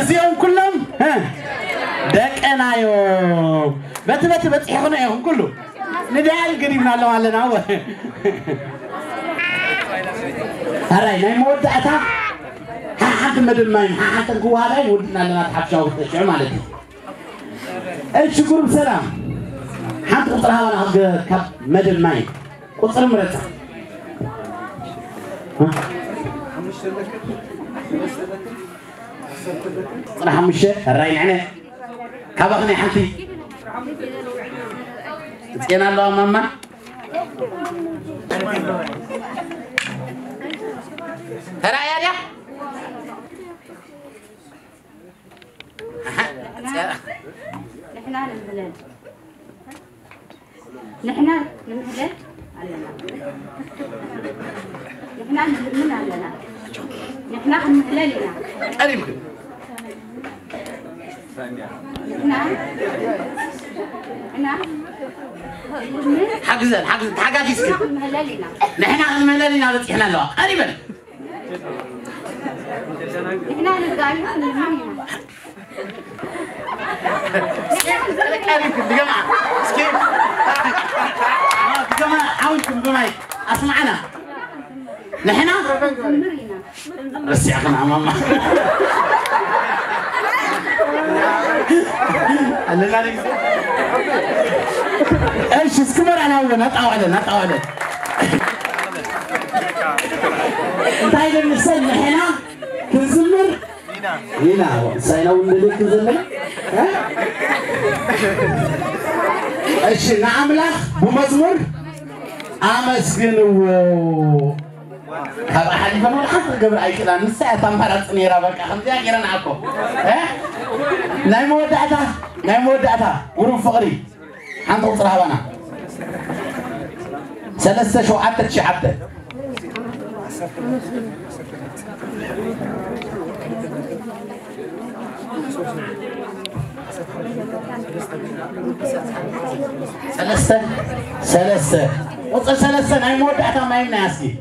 إزيهم كلهم؟ ها؟ دك أنا يو. بات بات بات بتحقنا يهم كله. ندال قريبنا لو علينا هو هراي ناي ها حد مدل ماي حتى قوها هراي ودنا لنا تحب تحبشها تشعر مالتي. እሺ ጉሩብ ሰላም ሓንቲ ቁፅሪ ሃባና ክገ- ካብ መድል ማይ ቁፅሪ ምረፃ ቁፅሪ ሓሙሽተ ሕራይ ንዕነ ካባኽነይ ሓንቲ እፅና ኣለዋ ማማ ሕራያ ድያ نحن على نحن من نحن علينا نحن من علينا نحن من نحن هل يمكن حقزن حقزن حقا تسكن نحن على المهلالين نحن تحنا لوا قريبا نحن على الدعاء سكيب عليكم يا جماعة سكيب يا جماعة عاونكم بمايك اسمعنا لحنا بس يا أخي ماما اللي قال إيش اسكبر على اول نطع وعلى نطع وعلى طيب النساء لحنا تنزمر እውን ንልክ ዘለና እ? እሺ ንኣምላኽ ብመዝሙር ኣመስግንዎ ካብ ሓሊፈን ወላ ሓንቲ ክገብር ኣይክእላ ንሳ እያ ተማራፂ ነይራ በቃ ከምዚኣ ገይረ ንዓኮ እ? ናይ መወዳእታ ናይ መወዳእታ ጉሩብ ፍቕሪ ሓንቲ ቁፅሪ ሃባና ሰለስተ ሸውዓተ ትሽዓተ سلسة سلسة وصل سلسله ناي مودع ما يناسي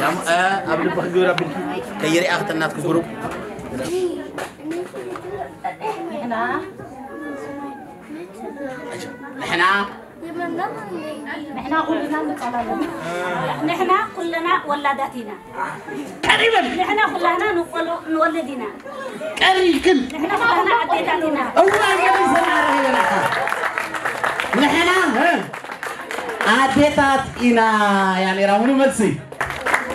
يا سلسله أبلي بخجورة بنتي كيري أختنا تكبروا نحنا نحنا كلنا نتولد نحنا كلنا نحن قريبا. نحنا كلنا نولدنا قريبا. نحنا كلنا عديتنا الله يبارك نحنا عديتات إنا يعني رامون ملسي؟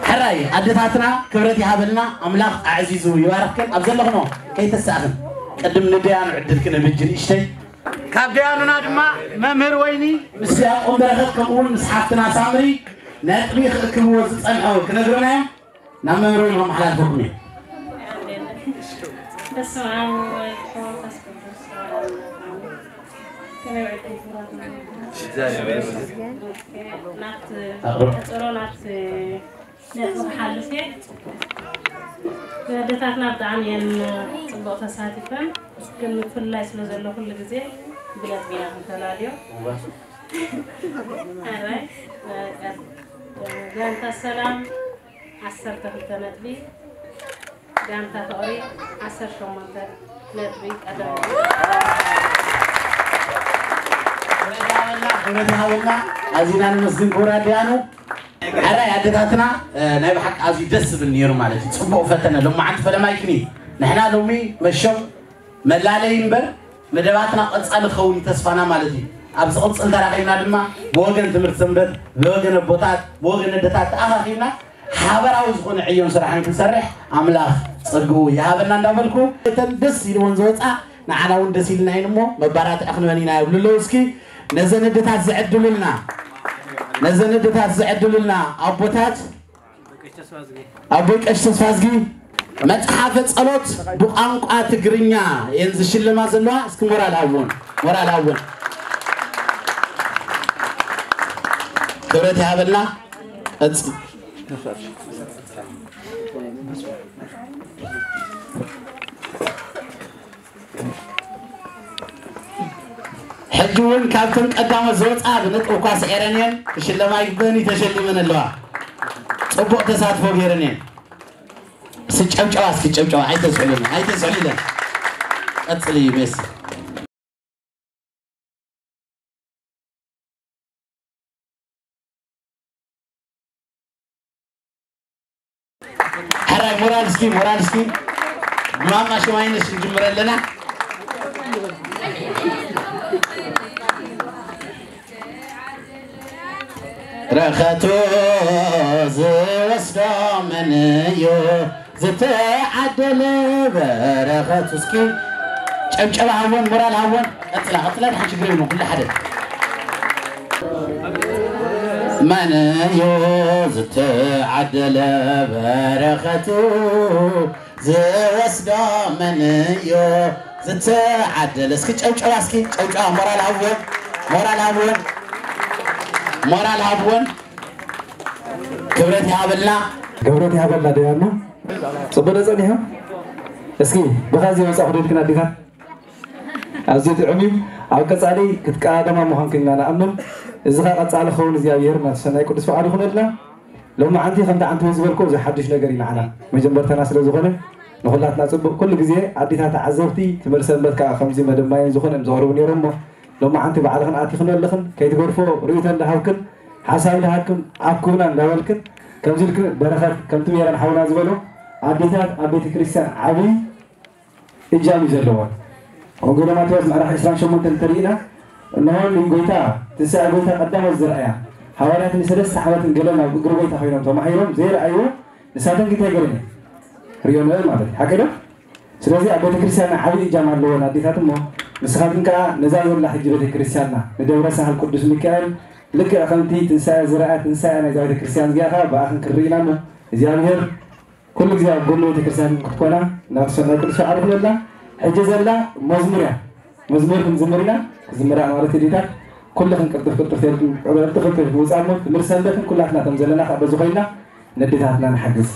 حراي. عديتاتنا كبرت يحبلنا أملاك عزيزو يبارك. كم أبزل لهم كي تساعدن ኣምላኽ ኣዕዚዙ ይባረክክን ኣብ ዘለኹኖ ከይተሳእኽን ቅድም ንድያኑ ዕድልክን ብጅ ንእሽተይ ካብ ድያኑና ድማ መምህር ወይኒ ምስ ዲያቆን በረኸት ከምኡውን ምስ ሓፍትና ሳምሪ ነጥቢ ክእክብዎ ዝፀንሖ ክነግርናዮም ናብ መምህር ወይኒ ከመሓላልፈኩም እየ በስመ አብ ወወልድ ወመንፈስ ቅዱስ አሐዱ አምላክ። ከመይ ናት ተፅሮ ናት ነጥቢ ሓልፍ እየ ወለደታትና ብጣዕሚ እየን ፅቡቅ ተሳቲፈን ግን ምፍላይ ስለ ዘሎ ኩሉ ግዜ ብለት ቢና ክንተላልዮ ኣራይ ጋንታ ሰላም ዓሰርተ ክልተ ነጥቢ ጋንታ ፍቅሪ ዓሰርተ ሸሞንተ ነጥቢ ቀዳሚ ክብረት ሃበና ኣዝና ንመስግን ክቡር ኣድያኑ ሓራይ ኣዴታትና ናይ ብሓቂ ኣዝዩ ደስ ዝብል ነይሩ ማለት እዩ ፅቡቅ ፈተነ ሎማዓንቲ ፈለማ ይክኒ ንሕና ሎሚ መሾም መላለይ እምበር መደባትና ቀፃሊ ክኸውን ተስፋና ማለት እዩ ኣብዚ ቅፅል ተራኺብና ድማ ብወገን ትምህርቲ ሰንበት ብወገን ኣቦታት ብወገን ኣደታት ተኣኻኺብና ሓበራዊ ዝኾነ ዕዮን ስራሕን ክንሰርሕ ኣምላኽ ፀግኡ ይሃበና እንዳበልኩ እተን ደስ ኢልዎን ዝወፃ ንዓና እውን ደስ ኢልና ኢን እሞ መባራትዕ ክንበን ኢና ይብሉ ኣለዉ እስኪ ነዘን እድታት ዝዕድሉልና ነዘን እድታት ዝዕድሉልና ኣቦታት ኣቦይ ቀሽ ተስፋ ዝጊ መፅሓፈ ጸሎት ብቋንቋ ትግርኛ እየን ዝሽልማ ዘለዋ እስኪ ሞራል ሃውን ሞራል ሃውን ክብረት ይሃበልና ሕጂ እውን ካብተን ቀዳሞት ዝወፃ ብነጥቢ እኳ ስዒረን እየን ክሽለማ ይግበኒ ተሸሊመን ኣለዋ ፅቡቅ ተሳትፎ ገይረን እየን እስኪ ጨብጨባ እስኪ ጨብጨባ ኣይተስዕሉን ኣይተስዕሉለን ቀፅል እዩ ሜስ ሓራይ ሞራል እስኪ ሞራል እስኪ ማማ ሸማይነሽ ንጅምር ኣለና رخت ز وسلام نیو زت عدل برخت اسکی چم چم هون مرال هون اطلع اطلع حد شکری منو كل حد من يوزت عدل برخته زي وسدا من عدل اسكي چم چم اسكي مرال هون مرال هون ሞራል ሀብወን ክብረት ያበላ ገብረት ያበላ ደያሉ ፅቡቅ ነፀን ይኸ እስኪ ቦታ እዚ መፃ ክደልክን ኣዴታ ኣዝዩ ጥዑም ኣብ ቀፃሊ ክትቃደማ ምዃንክና ንኣምን። እዚ ኸ ቀፃሊ ኸውን እግዚኣብሔር ናሰናይ ቅዱስ በዓል ይኹነልና ሎም ዓንቲ ከምቲ ዓንቲ ዝበልኩ እዚ ሓዱሽ ነገር እዩ መጀመርተና ስለ ንኩላትና ፅቡቅ ኩሉ ግዜ ኣዴታት ተዓዘብቲ ትምህርቲ ከዓ ከምዚ መደማየን ዝኾነ ዝቐርቡ ነይሮም ሞ ሎሚ ዓንቲ ባዕልኽን ኣቲኽን ኣለኽን ከይትገርፎ ርእቶ እንዳሃብክን ሓሳብ እንዳሃብክን ኣክብና እንዳበልክን ከምዚ ኢልክን በረኸት ከምቲ ሜረን ሓውና ዝበሎ ኣዴታት ኣብ ቤተ ክርስቲያን ዓብይ እጃም እዩ ዘለዎን ወንጌል ማቴዎስ ምዕራፍ 28 እንተሪእና እንሆን ጎይታ ትንሳኤ ጎይታ ቀዳሞት ዝረአያ ሃዋርያት ንሰለስተ ዓመትን ገለ ናብ እግሪ ጎይታ ኮይኖም ተማሂሮም ዘይረኣይዎ ንሳተን ጌታ ይገርም ርዮ ንብል ማለት እዩ ሓቂ ዶ ስለዚ ኣብ ቤተክርስትያንና ዓብይ እጃም ኣለዎን ኣዴታት እሞ ንስኻትኩም ከዓ ነዛ ዘላ ሕጂ ቤተክርስትያንና ንደብረ ሳህል ቅዱስ ሚካኤል ልክዕ ከምቲ ትንሳኤ ዝረኣያ ትንሳኤ ናይዛ ቤተክርስትያን እዚኣ ከዓ ብኣኽን ክርኢና ሞ እግዚኣብሔር ኩሉ ግዜ ኣብ ጎኒ ቤተክርስትያን ክትኮና ናብ ሰናይ ቅዱስ ፈቃዱ ክበላ ሕጂ ዘላ መዝሙር እያ መዝሙር ክንዝምር ኢና ክዝምራ ማለት ዴታት ኩልክን ቅልጥፍ ቅልጥፍ ተልኩም ቅልጥፍ ቅልጥፍ ውፃሞ ትምህርቲ ሰንበትን ኩላትና ከም ዘለና ካብ በዚ ኮይና ነዴታትና ንሓግዝ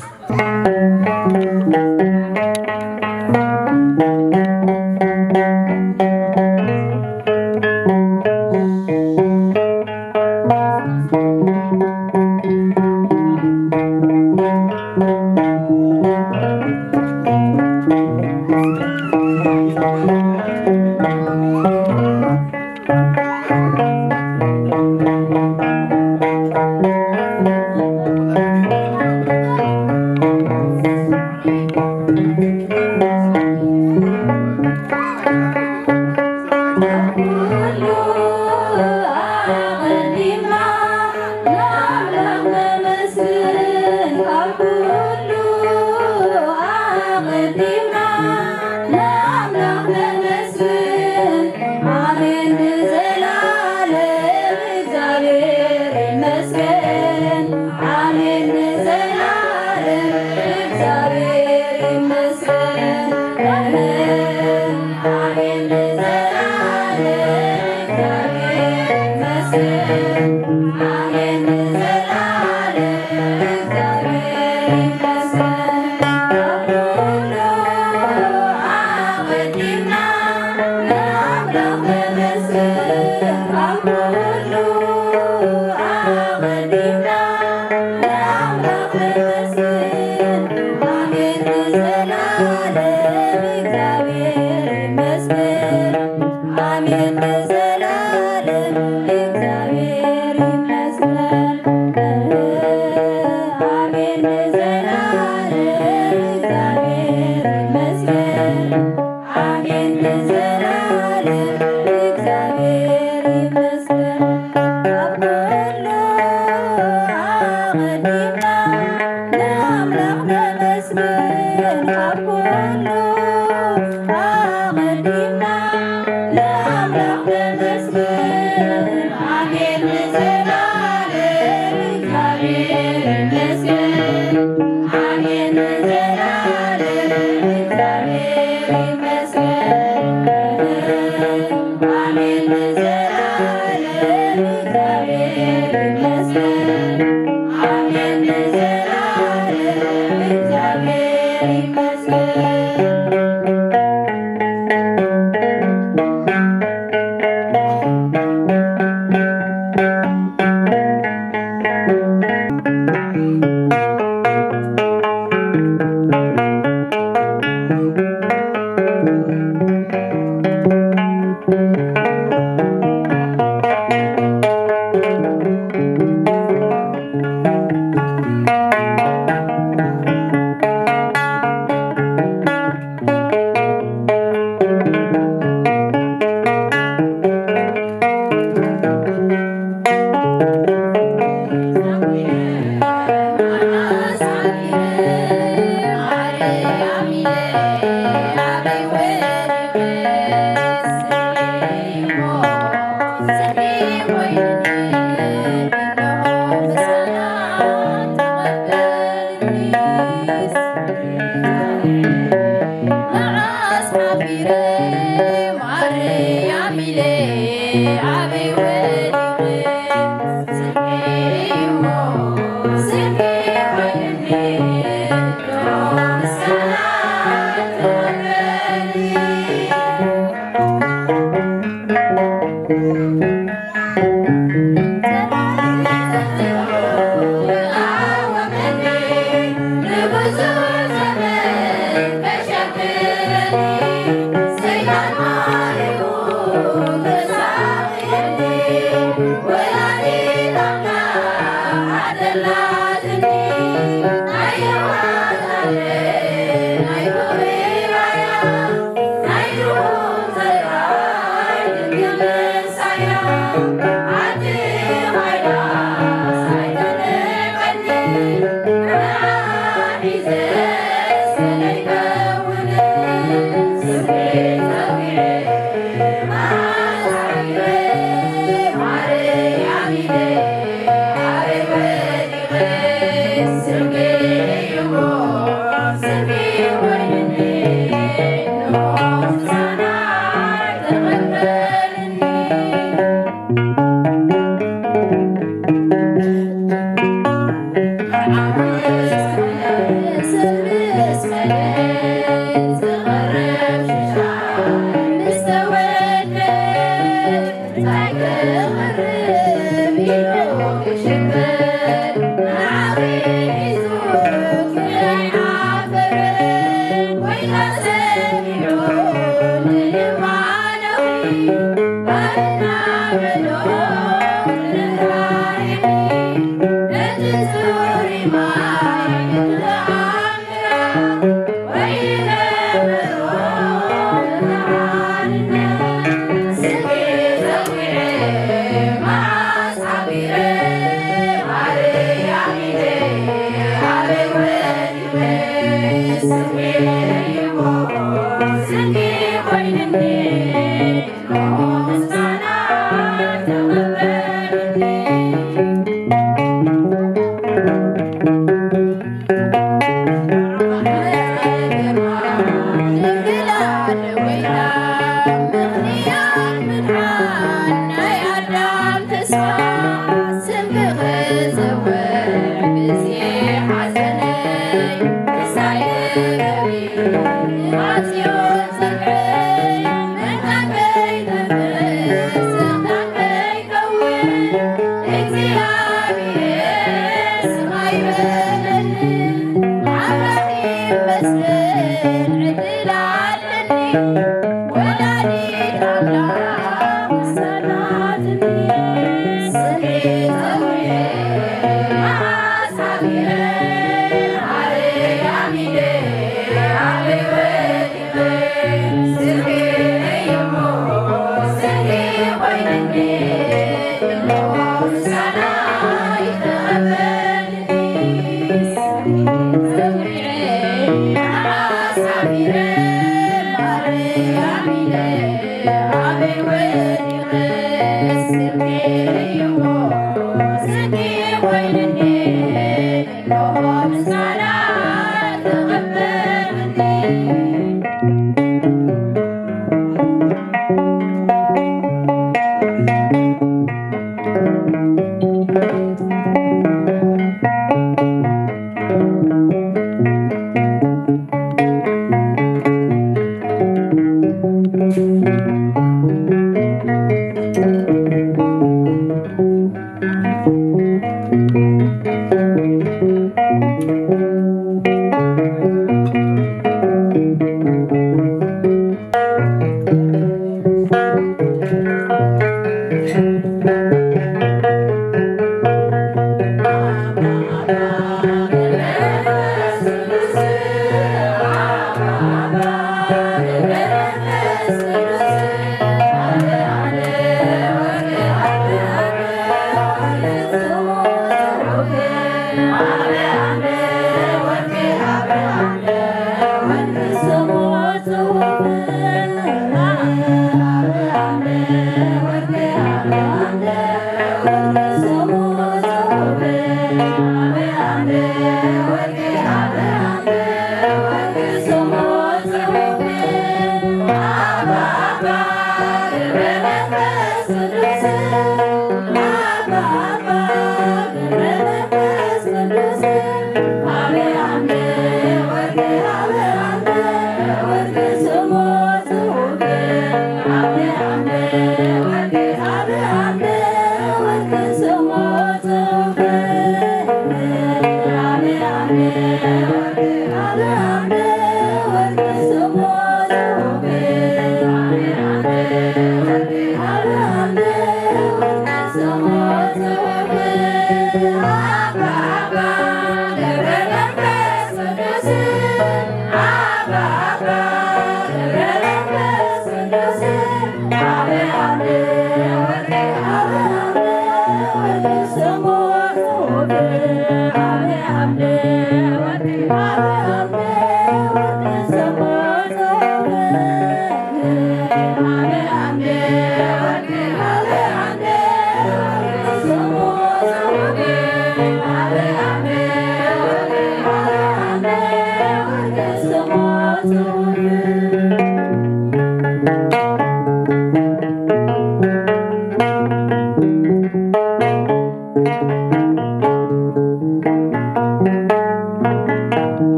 Hello. Amen.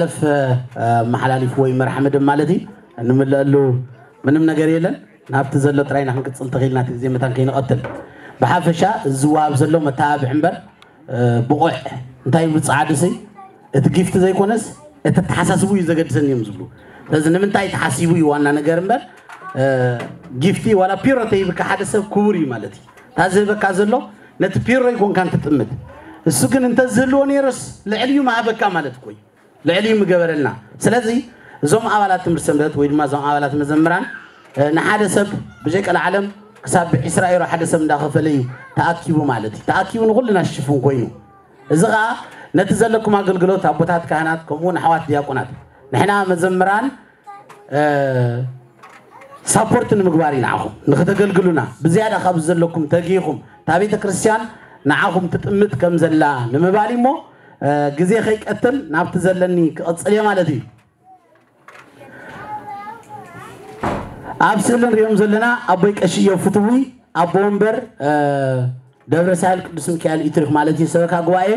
መሓላለፍ መሓላሊፍ ወይ መርሐ መደብ ማለት እዩ እንምለአሉ ምንም ነገር የለን ናብቲ ዘሎ ጥራይና ክንቅፅል ተኽኢልና እቲ ግዜ መታን ከይንቐትል ብሓፈሻ እዚ ዋሃብ ዘሎ መተባብዕ እምበር ብቑዕ እንታይ ይብሉ ፃዓድሲ እቲ ጊፍቲ ዘይኮነስ እቲ ተሓሳስቡ እዩ ዘገድሰኒ እዮም ዝብሉ ስለዚ ንምንታይ ተሓሲቡ እዩ ዋና ነገር እምበር ጊፍቲ ዋላ ፒሮ ተይብካ ሓደ ሰብ ክቡር እዩ ማለት እዩ እታ ዝህበካ ዘሎ ነቲ ፒሮ ይኮንካ እንትጥምት እሱ ግን እንተዝህልዎ ነይሮስ ልዕል እዩ ማሃበካ ማለት ኮይ ልዕል እዩ ምገበረልና ስለዚ እዞም ኣባላት ትምህርቲ ሰንበት ወይ ድማ እዞም ኣባላት መዘምራን ንሓደ ሰብ ብዘይቀል ዓለም ክሳብ ብዒስራ ዩሮ ሓደ ሰብ እንዳኸፈለ እዩ ተኣኪቡ ማለት እዩ ተኣኪቡ ንኩልና ሽፉን ኮይኑ እዚ ከዓ ነቲ ዘለኩም ኣገልግሎት ኣቦታት ካህናት ከምኡውን ኣሕዋት ዲያቆናት ንሕና መዘምራን ሳፖርት ንምግባር እዩ ንዓኹም ንክተገልግሉና ብዝያዳ ካብ ዘለኩም ተጊኹም እታ ቤተ ክርስቲያን ንዓኹም ትጥምት ከም ዘላ ንምባል እሞ ግዜ ከይቀትል ናብቲ ዘለኒ ክቐፅል እየ ማለት እዩ። ኣብ ስእሊ ንሪኦም ዘለና ኣቦይ ቀሽዮ ፍትዊ ኣቦ ወንበር ደብረ ሳህል ቅዱስ ሚካኤል ኢትሪክ ማለት እዩ ሰበካ ጉባኤ።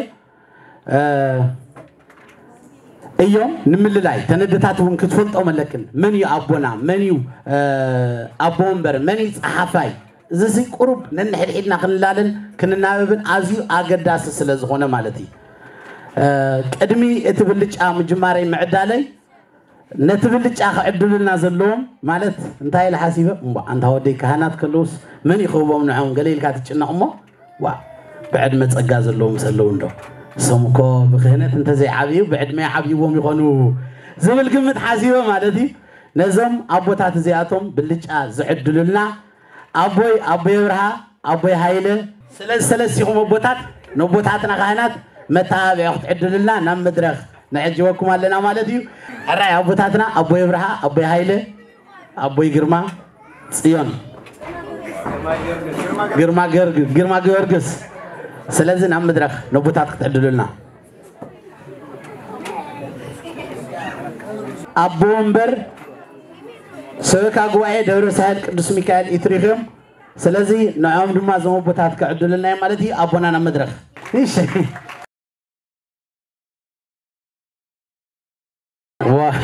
እዮም ንምልላይ ተነደታት እውን ክትፈልጦም ኣለክን መን እዩ ኣቦና? መን እዩ ኣቦ ወንበር? መን እዩ ፀሓፋይ? እዚ ቁሩብ ነንሕድሒድና ክንላለን ክንናበብን ኣዝዩ ኣገዳሲ ስለ ዝኾነ ማለት እዩ ቅድሚ እቲ ብልጫ ምጅማረይ ምዕዳለይ ነቲ ብልጫ ክዕድሉልና ዘለዎም ማለት እንታይ ኢለ ሓሲበ እምባ እንታ ወደይ ካህናት ከለውስ መን ይኽህቦም ንዖም ገለ ኢልካ ትጭነቕ እሞ ዋ ብዕድመ ፀጋ ዘለዎም ሰለው እንዶ እሶም እኮ ብክህነት እንተዘይዓብዩ ብዕድመ ዓብይዎም ይኾኑ ዝብል ግምት ሓሲበ ማለት እዩ ነዞም ኣቦታት እዚኣቶም ብልጫ ዝዕድሉልና ኣቦይ ኣቦይ ብርሃ ኣቦይ ሃይለ መተባብዒ ክትዕድሉልና ናብ መድረክ ንዕጅበኩም ኣለና ማለት እዩ። ሕራይ ኣቦታትና ኣቦይ ብርሃ ኣቦይ ሃይለ ኣቦይ ግርማ ፅዮን ግርማ ጊዮርግስ። ስለዚ ናብ መድረክ ነቦታት ክትዕድሉልና። ኣቦ ወንበር ሰበካ ጉባኤ ደብረ ሳህል ቅዱስ ሚካኤል ኢትሪክዮም ስለዚ ንዖም ድማ እዞም ኣቦታት ክዕድሉልና ማለት እዩ። ኣቦና ናብ መድረክ እሺ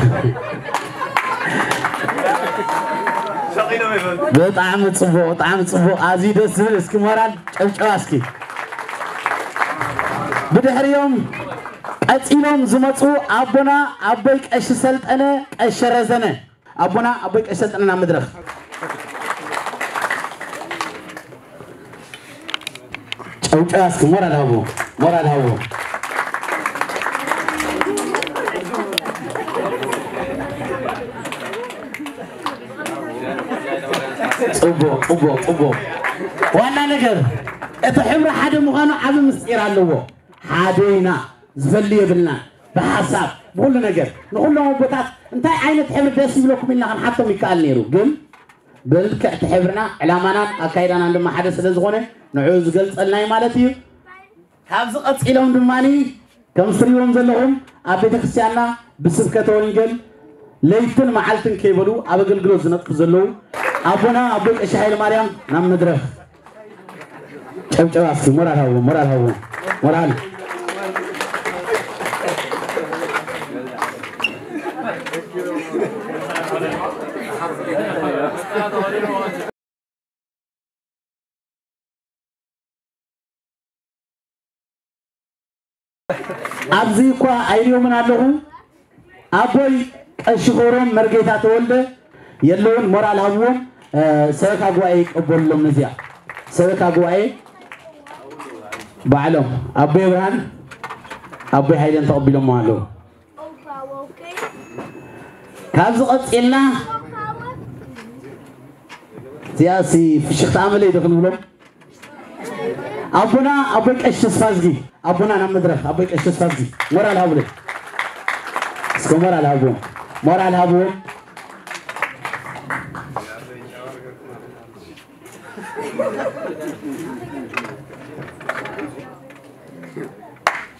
ብጣዕሚ ፅቡቅ ብጣዕሚ ፅቡቅ ኣዝዩ ደስ ዝብል እስኪ ሞራል ጨብጨባ እስኪ ብድሕሪኦም ቀፂሎም ዝመፁ ኣቦና ኣቦይ ቀሺ ሰልጠነ ቀሸ ረዘነ ኣቦና ኣቦይ ቀሺ ሰልጠነ ናብ መድረክ ጨብጨባ እስኪ ሞራል ሃቦ ሞራል ሃቦ ፅቡቅ ፅቡቅ ፅቡቅ ዋና ነገር እቲ ሕብሪ ሓደ ምዃኑ ዓብ ምስጢር ኣለዎ ሓደ ኢና ዝፈሊ የብልና ብሓሳብ ብኩሉ ነገር ንኩሎም ኣቦታት እንታይ ዓይነት ሕብሪ ደስ ይብለኩም ኢልና ክንሓቶም ይከኣል ነይሩ ግን ብልክዕ እቲ ሕብርና ዕላማናን ኣካይዳናን ድማ ሓደ ስለ ዝኾነ ንዕኡ ዝገልፀልና እዩ ማለት እዩ ካብዚ ቀፂሎም ድማኒ ከም ትሪእዎም ዘለኹም ኣብ ቤተክርስትያንና ብስብከተ ወንጌል ለይትን መዓልትን ከይበሉ ኣብ ኣገልግሎት ዝነጥፉ ዘለዉ ኣቦና ኣቦ ቀሺ ሃይለ ማርያም ናብ መድረክ ጨብጨባ እስኪ ሞራል ሃዎ ሞራል ሃዎ ሞራል። ኣብዚ እኳ ኣይርዮምን ኣለኹ? ኣቦይ ቀሺ ክብሮም መርጌታ ተወልደ የለውን ሞራል ሃብዎም ሰበካ ጉባኤ ይቀበሉሎም ነዚያ ሰበካ ጉባኤ ባዕሎም ኣቦይ ብርሃን ኣቦይ ሃይለን ተቐቢሎም ኣለዉ ካብዚ ቀፂልና እዚኣ ሲ ፍሽኽቲ ኣመለ ዶ ክንብሎም ኣቦና ኣቦይ ቀሺ ተስፋዝጊ ኣቦና ናብ መድረክ ኣቦይ ቀሺ ተስፋዝጊ ሞራል ሃብለ እስከ ሞራል ሃብዎም ሞራል ሃብዎም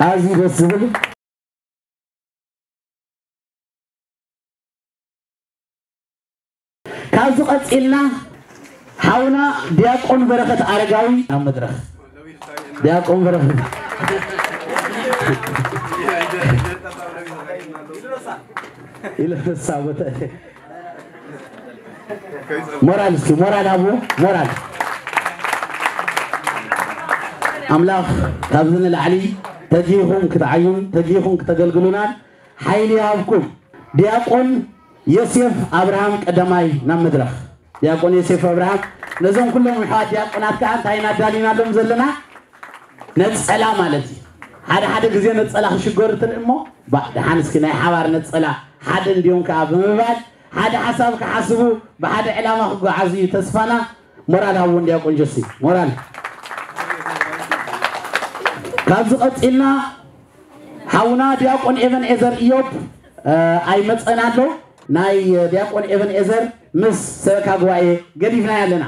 ኣዝዩ ደስ ዝብል ካብዚ ቀፂልና ሓውና ዲያቆን በረኸት ኣረጋዊ ኣብ መድረክ ዲያቆን በረኸት ኢለ ተሳወተ ሞራል እስኪ ሞራል አቦ ሞራል። ኣምላኽ ካብዚ ንላዕሊ ተጂኹም ክትዓዩን ተጂኹም ክተገልግሉናን። ሓይሊ ይሃብኩም ዲያቆን ዮሴፍ ኣብርሃም ቀዳማይ ናብ መድረኽ። ዲያቆን ዮሴፍ ኣብርሃም ነዞም ኩሎም ኣሕዋት ዲያቆናት ከዓ እንታይ እናዳሊናሎም ዘለና? ነፀላ ማለት እዩ ሓደ ሓደ ግዜ ነፀላ ክሽገሩ ትርኢ እሞ ድሓን እስኪ ናይ ሓባር ነፀላ ሓደ እንዲኦም ከዓ ብምባል ሓደ ሓሳብ ክሓስቡ ብሓደ ዕላማ ክጓዓዙ እዩ ተስፋና ሞራል ሃውን ዲያቆን ጆሲ ሞራል ካብዚ ቀፂልና ሓውና ዲያቆን ኤቨን ኤዘር ኢዮብ ኣይመፀን ኣሎ ናይ ዲያቆን ኤቨን ኤዘር ምስ ሰበካ ጉባኤ ገዲፍና ኣለና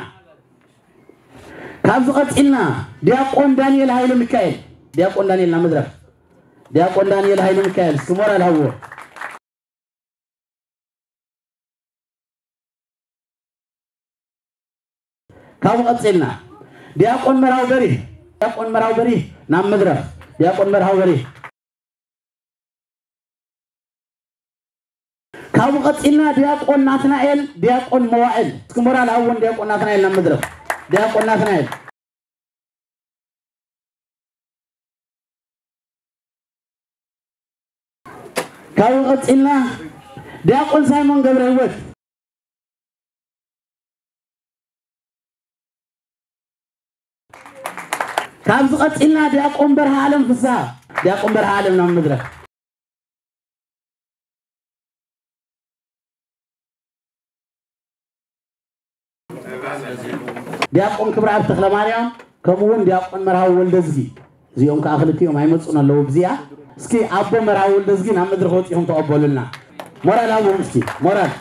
ካብዚ ቀፂልና ዲያቆን ዳንኤል ሃይለ ሚካኤል ዲያቆን ዳንኤል ናብ መድረክ ዲያቆን ዳንኤል ሃይለ ሚካኤል እስቲ ሞራል ሃዎ ካብኡ ቀፂልና ዲያቆን መርሃው በሪህ ዲያቆን መርሃው በሪህ ናብ መድረክ ዲያቆን መርሃው በሪህ ካብኡ ቀፂልና ዲያቆን ናትናኤል ዲያቆን መዋዕል እስኪ ሞራል ሃውን ዲያቆን ናትናኤል ናብ መድረክ ዲያቆን ናትናኤል ካብኡ ቀፂልና ዲያቆን ሳይሞን ገብረ ህይወት ካብዚ ቀፂልና ዲያቆን በረሃ ዓለም ፍስሃ ዲያቆን በረሃ ዓለም ናብ መድረክ ዲያቆን ክብረኣብ ተክለ ማርያም ከምኡውን ዲያቆን መርሃዊ ወልደዝጊ እዚኦም ከዓ ክልቲኦም ኣይመፁን ኣለዉ ብዚኣ እስኪ ኣቦ መርሃዊ ወልደዝጊ ናብ መድረክ ወፂኦም ተቐበሉልና ሞራል ኣብዎም እስኪ ሞራል